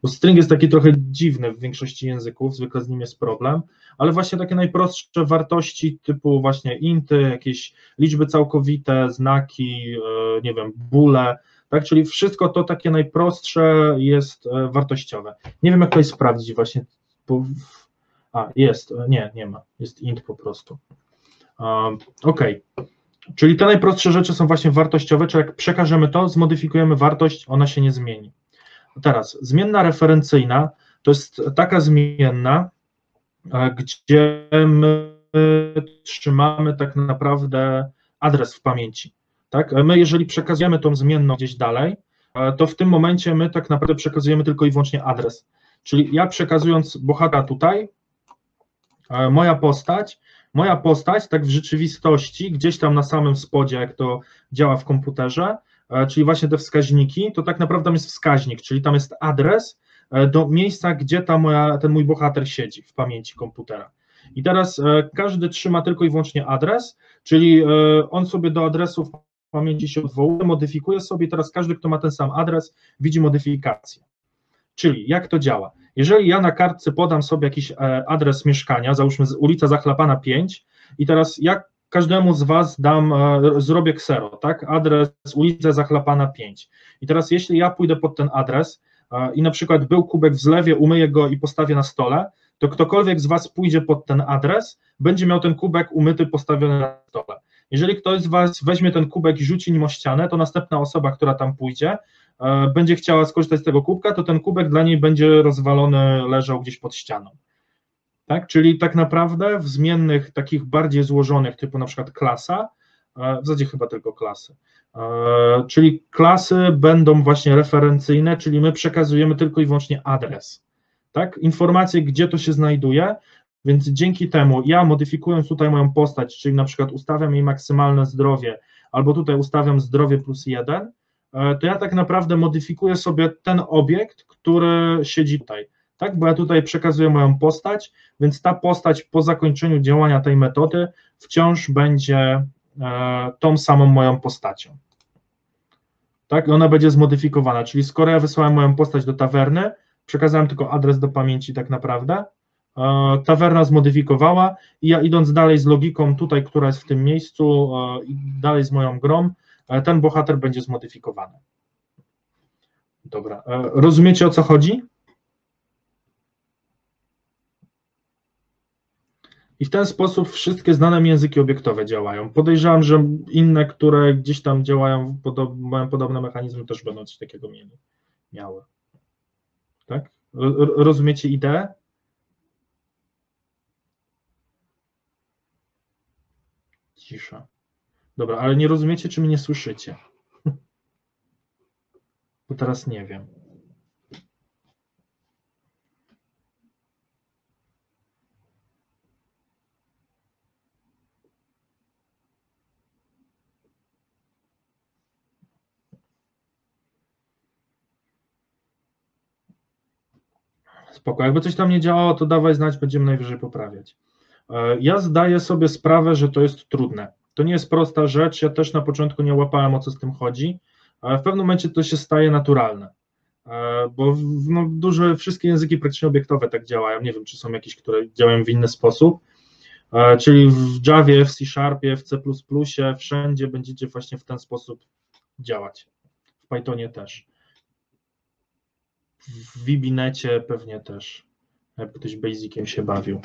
bo string jest taki trochę dziwny w większości języków, zwykle z nim jest problem, ale właśnie takie najprostsze wartości typu właśnie inty, jakieś liczby całkowite, znaki, e, nie wiem, bóle, tak, czyli wszystko to takie najprostsze jest e, wartościowe. Nie wiem jak to jest sprawdzić właśnie, bo, a jest, e, nie, nie ma, jest int po prostu. Um, ok, czyli te najprostsze rzeczy są właśnie wartościowe, czyli jak przekażemy to, zmodyfikujemy wartość, ona się nie zmieni. Teraz, zmienna referencyjna to jest taka zmienna, e, gdzie my trzymamy tak naprawdę adres w pamięci. Tak? My, jeżeli przekazujemy tą zmienną gdzieś dalej, e, to w tym momencie my tak naprawdę przekazujemy tylko i wyłącznie adres. Czyli ja przekazując bohatera tutaj, e, moja postać, moja postać tak w rzeczywistości, gdzieś tam na samym spodzie, jak to działa w komputerze, E, czyli właśnie te wskaźniki, to tak naprawdę jest wskaźnik, czyli tam jest adres e, do miejsca, gdzie ta moja, ten mój bohater siedzi w pamięci komputera. I teraz e, każdy trzyma tylko i wyłącznie adres, czyli on sobie do adresu w pamięci się odwołuje, modyfikuje sobie, teraz każdy, kto ma ten sam adres, widzi modyfikację. Czyli jak to działa? Jeżeli ja na kartce podam sobie jakiś e, adres mieszkania, załóżmy ulica Zachlapana 5 i teraz jak każdemu z Was dam, e, zrobię ksero, tak, adres ulica Zachlapana 5 i teraz jeśli ja pójdę pod ten adres e, i na przykład był kubek w zlewie, umyję go i postawię na stole, to ktokolwiek z Was pójdzie pod ten adres, będzie miał ten kubek umyty, postawiony na stole. Jeżeli ktoś z Was weźmie ten kubek i rzuci nim o ścianę, to następna osoba, która tam pójdzie, będzie chciała skorzystać z tego kubka, to ten kubek dla niej będzie rozwalony, leżał gdzieś pod ścianą. Tak? Czyli tak naprawdę w zmiennych, takich bardziej złożonych, typu na przykład klasa, e, w zasadzie chyba tylko klasy, e, czyli klasy będą właśnie referencyjne, czyli my przekazujemy tylko i wyłącznie adres, tak? Informacje, gdzie to się znajduje, więc dzięki temu ja modyfikując tutaj moją postać, czyli na przykład ustawiam jej maksymalne zdrowie, albo tutaj ustawiam zdrowie plus jeden, e, to ja tak naprawdę modyfikuję sobie ten obiekt, który siedzi tutaj, tak? Bo ja tutaj przekazuję moją postać, więc ta postać po zakończeniu działania tej metody wciąż będzie e, tą samą moją postacią. Tak, ona będzie zmodyfikowana, czyli skoro ja wysłałem moją postać do tawerny, przekazałem tylko adres do pamięci tak naprawdę, E, tawerna zmodyfikowała i ja idąc dalej z logiką tutaj, która jest w tym miejscu e, i dalej z moją grą, e, ten bohater będzie zmodyfikowany. Dobra, rozumiecie o co chodzi? I w ten sposób wszystkie znane języki obiektowe działają. Podejrzewam, że inne, które gdzieś tam działają, mają podobne mechanizmy, też będą coś takiego mieli, miały. Tak? Rozumiecie ideę? Cisza. Dobra, ale nie rozumiecie, czy mnie nie słyszycie? (laughs) Bo teraz nie wiem. Spoko, jakby coś tam nie działało, to dawaj znać, będziemy najwyżej poprawiać. E, ja zdaję sobie sprawę, że to jest trudne. To nie jest prosta rzecz. Ja też na początku nie łapałem o co z tym chodzi, ale w pewnym momencie to się staje naturalne. E, bo no, duże, wszystkie języki praktycznie obiektowe tak działają. Nie wiem, czy są jakieś, które działają w inny sposób. E, czyli w Javie, w C Sharpie, w C, wszędzie będziecie właśnie w ten sposób działać. W Pythonie też. W Vibinecie pewnie też, jak ktoś Basiciem się bawił.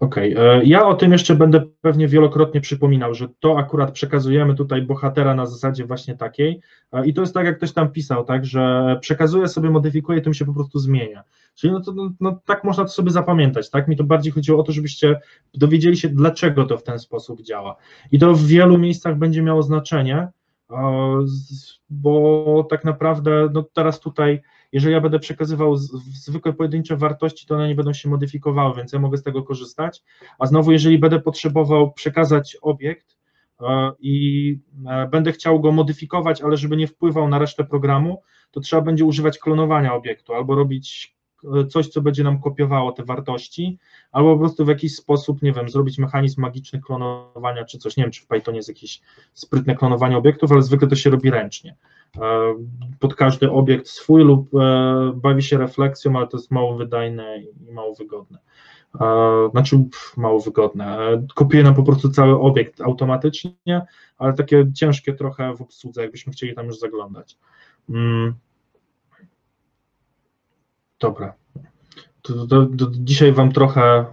Okej, okay. E, ja o tym jeszcze będę pewnie wielokrotnie przypominał, że to akurat przekazujemy tutaj bohatera na zasadzie właśnie takiej e, i to jest tak, jak ktoś tam pisał, tak, że przekazuje sobie, modyfikuje, to mi się po prostu zmienia. Czyli no to no, no, tak można to sobie zapamiętać, tak? Mi to bardziej chodziło o to, żebyście dowiedzieli się, dlaczego to w ten sposób działa. I to w wielu miejscach będzie miało znaczenie, e, bo tak naprawdę no teraz tutaj jeżeli ja będę przekazywał zwykłe pojedyncze wartości, to one nie będą się modyfikowały, więc ja mogę z tego korzystać. A znowu, jeżeli będę potrzebował przekazać obiekt e, i e, będę chciał go modyfikować, ale żeby nie wpływał na resztę programu, to trzeba będzie używać klonowania obiektu albo robić coś, co będzie nam kopiowało te wartości, albo po prostu w jakiś sposób, nie wiem, zrobić mechanizm magiczny klonowania czy coś. Nie wiem, czy w Pythonie jest jakieś sprytne klonowanie obiektów, ale zwykle to się robi ręcznie. E, pod każdy obiekt swój lub e, bawi się refleksją, ale to jest mało wydajne i mało wygodne. E, znaczy mało wygodne. Kopiuje nam po prostu cały obiekt automatycznie, ale takie ciężkie trochę w obsłudze, jakbyśmy chcieli tam już zaglądać. Dobra. To, to, to dzisiaj Wam trochę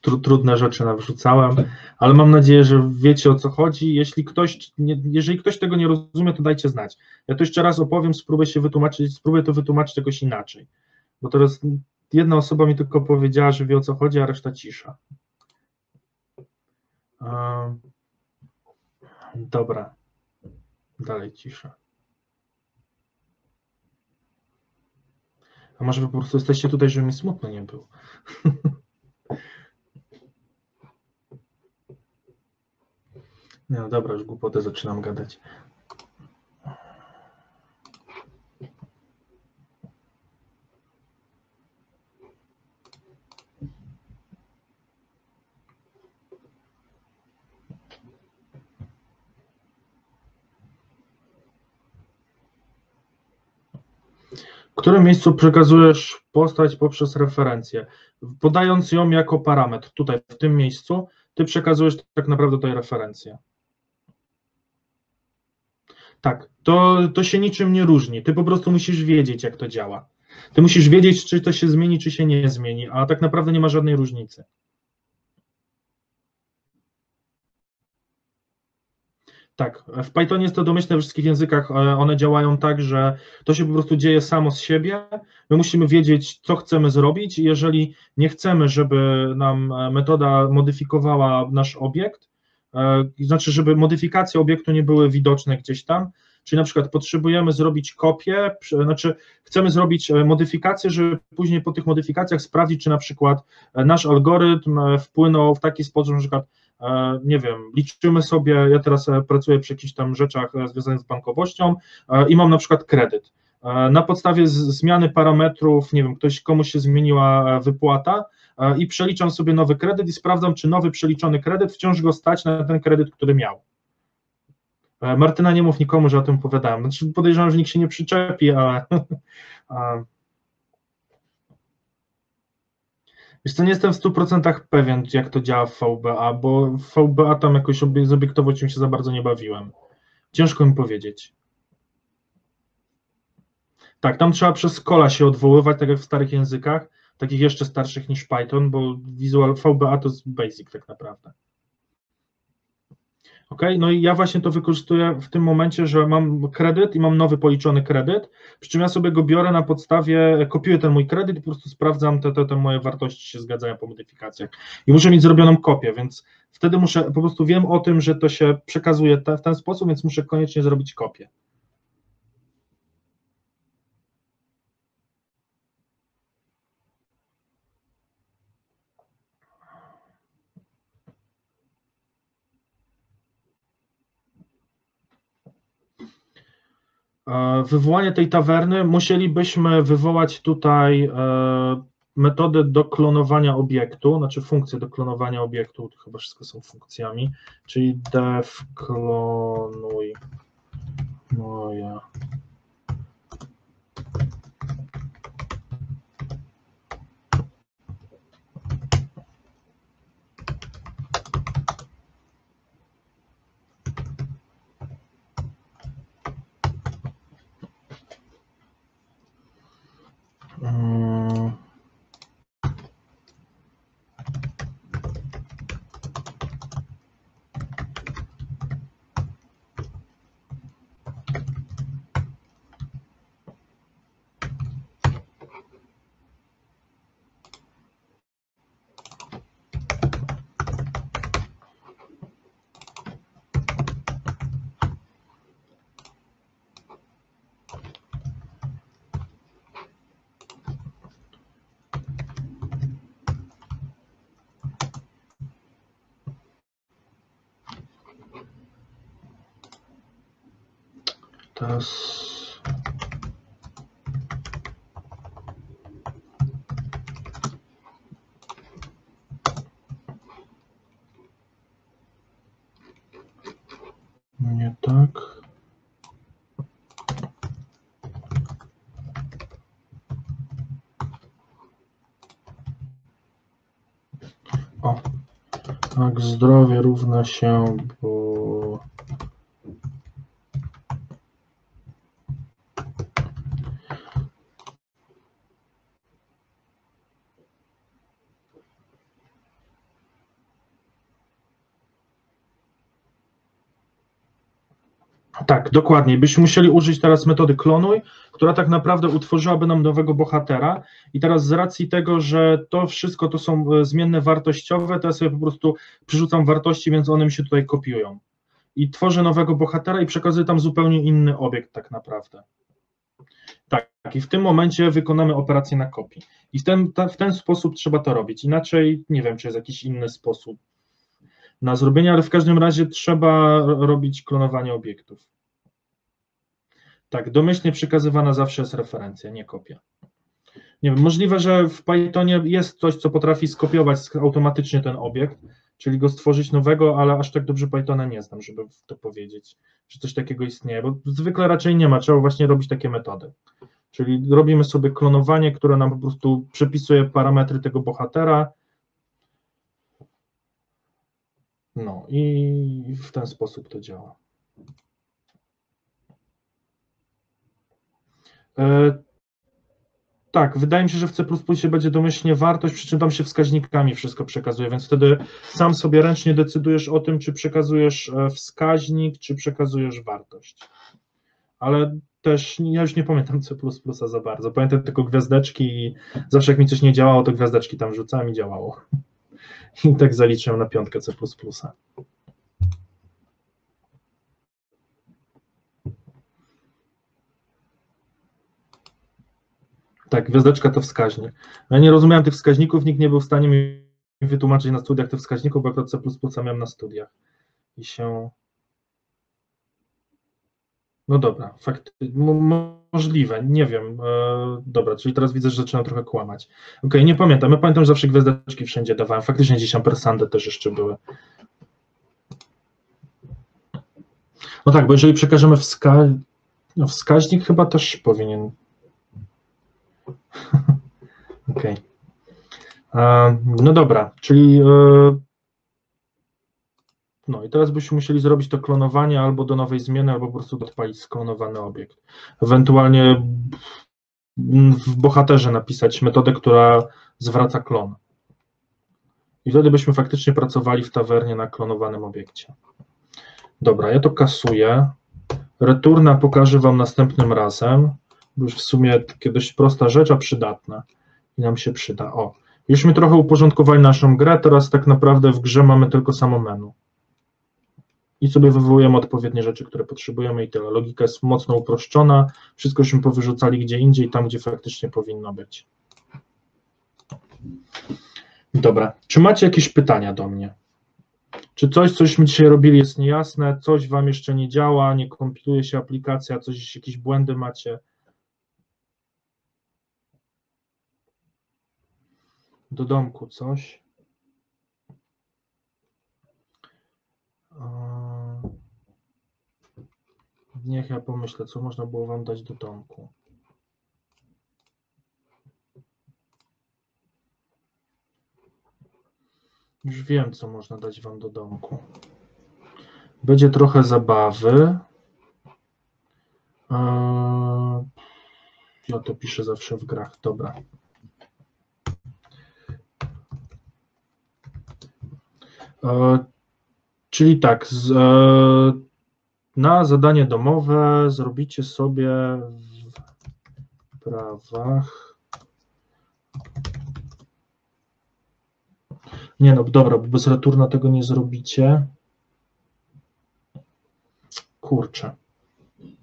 tr trudne rzeczy nawrzucałem, ale mam nadzieję, że wiecie o co chodzi. Jeśli ktoś, nie, jeżeli ktoś tego nie rozumie, to dajcie znać. Ja to jeszcze raz opowiem, spróbuję się wytłumaczyć, spróbuję to wytłumaczyć jakoś inaczej. Bo teraz jedna osoba mi tylko powiedziała, że wie o co chodzi, a reszta cisza. Um, dobra. Dalej cisza. A może po prostu jesteście tutaj, żeby mi smutno nie było. (laughs) No dobra, już głupotę zaczynam gadać. Którym miejscu przekazujesz postać poprzez referencję? Podając ją jako parametr, tutaj w tym miejscu, ty przekazujesz tak naprawdę tutaj referencję. Tak, to, to się niczym nie różni. Ty po prostu musisz wiedzieć, jak to działa. Ty musisz wiedzieć, czy to się zmieni, czy się nie zmieni, a tak naprawdę nie ma żadnej różnicy. Tak, w Pythonie jest to domyślne we wszystkich językach. E, one działają tak, że to się po prostu dzieje samo z siebie. My musimy wiedzieć, co chcemy zrobić. Jeżeli nie chcemy, żeby nam e, metoda modyfikowała nasz obiekt, e, znaczy, żeby modyfikacje obiektu nie były widoczne gdzieś tam, czyli na przykład potrzebujemy zrobić kopię, znaczy chcemy zrobić modyfikacje, żeby później po tych modyfikacjach sprawdzić, czy na przykład nasz algorytm wpłynął w taki sposób, że na przykład nie wiem, liczymy sobie, ja teraz e, pracuję przy jakichś tam rzeczach e, związanych z bankowością i mam na przykład kredyt. Na podstawie zmiany parametrów, nie wiem, ktoś komuś się zmieniła wypłata i przeliczam sobie nowy kredyt i sprawdzam, czy nowy przeliczony kredyt wciąż go stać na ten kredyt, który miał. Martyna, nie mów nikomu, że o tym opowiadałem. Znaczy podejrzewam, że nikt się nie przyczepi, ale (laughs) Wiesz co, nie jestem w 100% pewien, jak to działa w VBA, bo w VBA tam jakoś z obiektowością się za bardzo nie bawiłem. Ciężko mi powiedzieć. Tak, tam trzeba przez kola się odwoływać, tak jak w starych językach, takich jeszcze starszych niż Python, bo Visual VBA to jest basic tak naprawdę. Ok, no i ja właśnie to wykorzystuję w tym momencie, że mam kredyt i mam nowy policzony kredyt, przy czym ja sobie go biorę na podstawie, kopiuję ten mój kredyt i po prostu sprawdzam, te, te, te moje wartości się zgadzają po modyfikacjach. I muszę mieć zrobioną kopię, więc wtedy muszę, po prostu wiem o tym, że to się przekazuje te, w ten sposób, więc muszę koniecznie zrobić kopię. Wywołanie tej tawerny musielibyśmy wywołać tutaj e, metodę do klonowania obiektu, znaczy funkcję do klonowania obiektu, to chyba wszystko są funkcjami, czyli def klonuj moja Teraz nie tak. O, tak, zdrowie równa się, bo Tak, dokładnie. Byśmy musieli użyć teraz metody klonuj, która tak naprawdę utworzyłaby nam nowego bohatera. I teraz z racji tego, że to wszystko to są e, zmienne wartościowe, to ja sobie po prostu przerzucam wartości, więc one mi się tutaj kopiują. I tworzę nowego bohatera i przekazuję tam zupełnie inny obiekt tak naprawdę. Tak, i w tym momencie wykonamy operację na kopii. I w ten, w ten sposób trzeba to robić. Inaczej nie wiem, czy jest jakiś inny sposób na zrobienie, ale w każdym razie trzeba robić klonowanie obiektów. Tak, domyślnie przekazywana zawsze jest referencja, nie kopia. Nie wiem, możliwe, że w Pythonie jest coś, co potrafi skopiować automatycznie ten obiekt, czyli go stworzyć nowego, ale aż tak dobrze Pythona nie znam, żeby to powiedzieć, że coś takiego istnieje, bo zwykle raczej nie ma, trzeba właśnie robić takie metody. Czyli robimy sobie klonowanie, które nam po prostu przepisuje parametry tego bohatera. No i w ten sposób to działa. Tak, wydaje mi się, że w C będzie domyślnie wartość, przy czym tam się wskaźnikami wszystko przekazuje, więc wtedy sam sobie ręcznie decydujesz o tym, czy przekazujesz e, wskaźnik, czy przekazujesz wartość. Ale też ja już nie pamiętam C za bardzo. Pamiętam tylko gwiazdeczki i zawsze jak mi coś nie działało, to gwiazdeczki tam rzucałem i działało. (laughs) I tak zaliczyłem na piątkę C. Tak, gwiazdeczka to wskaźnik. No ja nie rozumiałem tych wskaźników, nikt nie był w stanie mi wytłumaczyć na studiach tych wskaźników, bo akurat C++ miałem na studiach. I się... No dobra, fakt, możliwe, nie wiem. E, dobra, czyli teraz widzę, że zaczynam trochę kłamać. Okej, okay, nie pamiętam. Ja pamiętam, że zawsze gwiazdeczki wszędzie dawałem. Faktycznie gdzieś ampersandy też jeszcze były. No tak, bo jeżeli przekażemy wska... no wskaźnik, chyba też powinien (laughs) Okej. Okay. No dobra, czyli e, no i teraz byśmy musieli zrobić to klonowanie albo do nowej zmiany, albo po prostu odpalić sklonowany obiekt. Ewentualnie w bohaterze napisać metodę, która zwraca klon. I wtedy byśmy faktycznie pracowali w tawernie na klonowanym obiekcie. Dobra, ja to kasuję. Returna pokażę Wam następnym razem w sumie takie dość prosta rzecz, a przydatna i nam się przyda. O, jużśmy trochę uporządkowali naszą grę, teraz tak naprawdę w grze mamy tylko samo menu. I sobie wywołujemy odpowiednie rzeczy, które potrzebujemy i tyle. Logika jest mocno uproszczona, wszystko już powyrzucali gdzie indziej, tam gdzie faktycznie powinno być. Dobra, czy macie jakieś pytania do mnie? Czy coś, cośmy dzisiaj robili jest niejasne, coś Wam jeszcze nie działa, nie kompiluje się aplikacja, coś, jakieś błędy macie? Do domku coś. Niech ja pomyślę, co można było Wam dać do domku. Już wiem, co można dać Wam do domku. Będzie trochę zabawy. Ja to piszę zawsze w grach. Dobra. Czyli tak, z, e, na zadanie domowe zrobicie sobie w prawach. Nie no, dobra, bo bez returna tego nie zrobicie. Kurczę.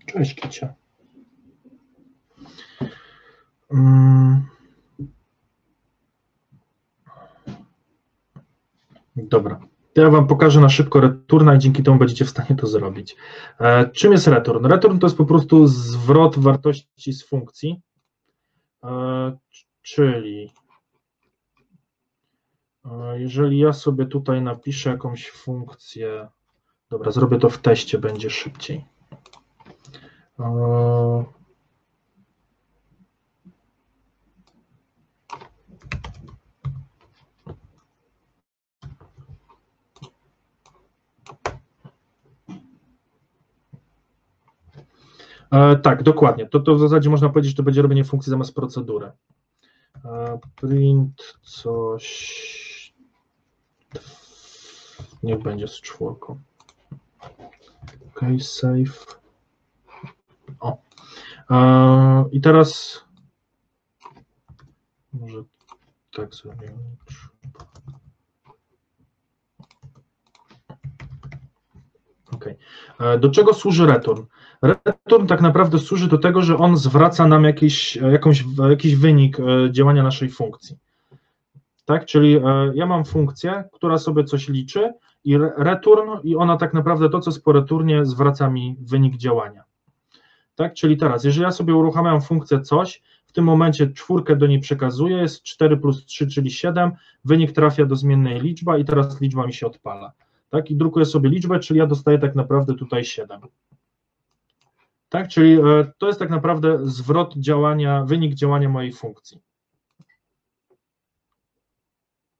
Cześć, Kicia. Hmm. Dobra. To ja Wam pokażę na szybko returna i dzięki temu będziecie w stanie to zrobić. E, czym jest return? Return to jest po prostu zwrot wartości z funkcji, e, czyli e, jeżeli ja sobie tutaj napiszę jakąś funkcję, dobra, zrobię to w teście, będzie szybciej. E, E, tak, dokładnie. To, to w zasadzie można powiedzieć, że to będzie robienie funkcji zamiast procedury. E, print coś. Niech będzie z czwórką. OK, save. O. E, I teraz może tak zrobimy. OK. Do czego służy return? Return tak naprawdę służy do tego, że on zwraca nam jakiś, jakąś, jakiś wynik e, działania naszej funkcji. Tak, czyli e, ja mam funkcję, która sobie coś liczy i return i ona tak naprawdę to, co jest po returnie, zwraca mi wynik działania. Tak, czyli teraz, jeżeli ja sobie uruchamiam funkcję coś, w tym momencie czwórkę do niej przekazuję, jest 4 plus 3, czyli 7, wynik trafia do zmiennej liczba i teraz liczba mi się odpala. Tak, i drukuję sobie liczbę, czyli ja dostaję tak naprawdę tutaj 7. Tak, czyli e, to jest tak naprawdę zwrot działania, wynik działania mojej funkcji.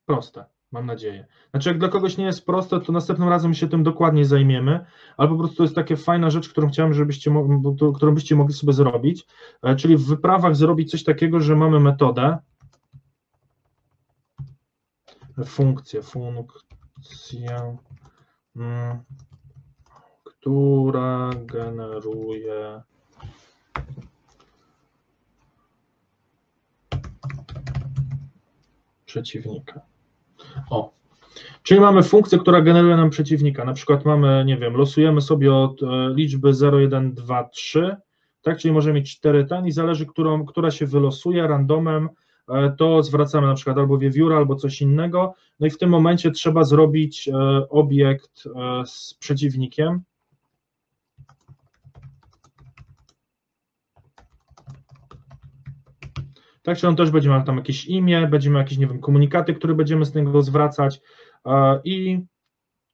Proste, mam nadzieję. Znaczy, jak dla kogoś nie jest proste, to następnym razem się tym dokładnie zajmiemy, ale po prostu to jest taka fajna rzecz, którą chciałem, żebyście, którą byście mogli sobie zrobić, e, czyli w wyprawach zrobić coś takiego, że mamy metodę, funkcję, funkcję, mm, która generuje przeciwnika. O, czyli mamy funkcję, która generuje nam przeciwnika. Na przykład mamy, nie wiem, losujemy sobie od e, liczby 0, 1, 2, 3, tak, czyli możemy mieć 4 ten i zależy, którą, która się wylosuje randomem, e, to zwracamy na przykład albo wiewióra, albo coś innego, no i w tym momencie trzeba zrobić e, obiekt z przeciwnikiem, Tak, czy on też będzie miał tam jakieś imię, będzie miał jakieś, nie wiem, komunikaty, które będziemy z niego zwracać i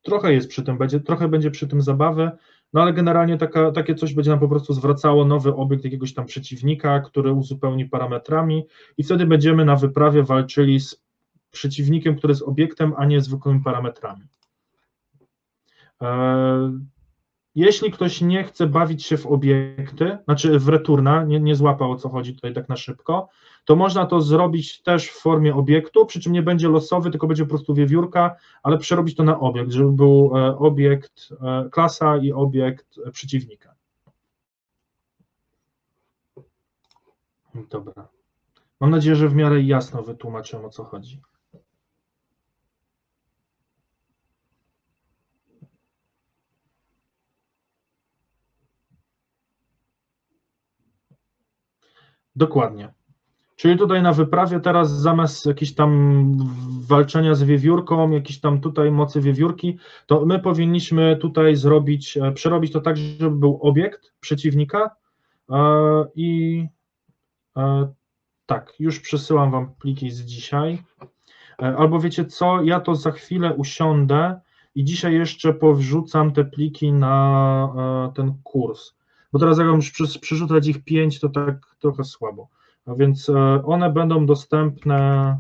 trochę jest przy tym, będzie, trochę będzie przy tym zabawy, no ale generalnie taka, takie coś będzie nam po prostu zwracało nowy obiekt jakiegoś tam przeciwnika, który uzupełni parametrami i wtedy będziemy na wyprawie walczyli z przeciwnikiem, który jest obiektem, a nie zwykłymi parametrami. Jeśli ktoś nie chce bawić się w obiekty, znaczy w returna, nie, nie złapał o co chodzi tutaj tak na szybko, to można to zrobić też w formie obiektu, przy czym nie będzie losowy, tylko będzie po prostu wiewiórka, ale przerobić to na obiekt, żeby był e, obiekt, e, klasa i obiekt przeciwnika. Dobra. Mam nadzieję, że w miarę jasno wytłumaczyłem o co chodzi. Dokładnie. Czyli tutaj na wyprawie teraz zamiast jakiś tam walczenia z wiewiórką, jakiś tam tutaj mocy wiewiórki, to my powinniśmy tutaj zrobić, e, przerobić to tak, żeby był obiekt przeciwnika e, i e, tak, już przesyłam Wam pliki z dzisiaj. Albo wiecie co, ja to za chwilę usiądę i dzisiaj jeszcze powrzucam te pliki na ten kurs. Bo teraz jak już przerzucać ich pięć, to tak trochę słabo. A więc e, one będą dostępne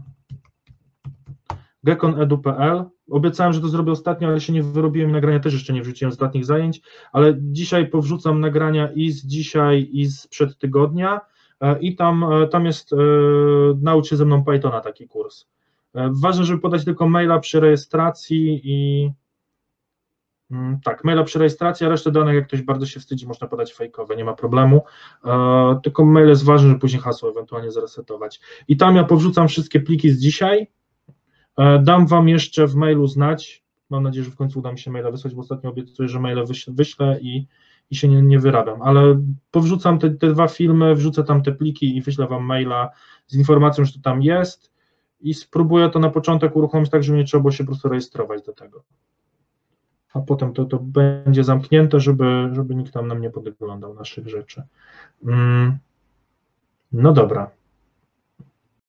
gekonedu.pl. Obiecałem, że to zrobię ostatnio, ale się nie wyrobiłem nagrania też jeszcze nie wrzuciłem z ostatnich zajęć, ale dzisiaj powrzucam nagrania i z dzisiaj, i z przed tygodnia e, i tam, e, tam jest naucz się ze mną Pythona taki kurs. Ważne, żeby podać tylko maila przy rejestracji i tak, maila przy rejestracji, a resztę danych, jak ktoś bardzo się wstydzi, można podać fejkowe, nie ma problemu. E, tylko mail jest ważny, żeby później hasło ewentualnie zresetować. I tam ja powrzucam wszystkie pliki z dzisiaj. E, dam Wam jeszcze w mailu znać. Mam nadzieję, że w końcu uda mi się maila wysłać, bo ostatnio obiecuję, że maile wyślę, wyślę i, i się nie, nie wyrabiam. Ale powrzucam te, te dwa filmy, wrzucę tam te pliki i wyślę Wam maila z informacją, że to tam jest. I spróbuję to na początek uruchomić tak, żeby nie trzeba było się po prostu rejestrować do tego a potem to, to będzie zamknięte, żeby, żeby nikt tam nam nie podglądał naszych rzeczy. Mm. No dobra.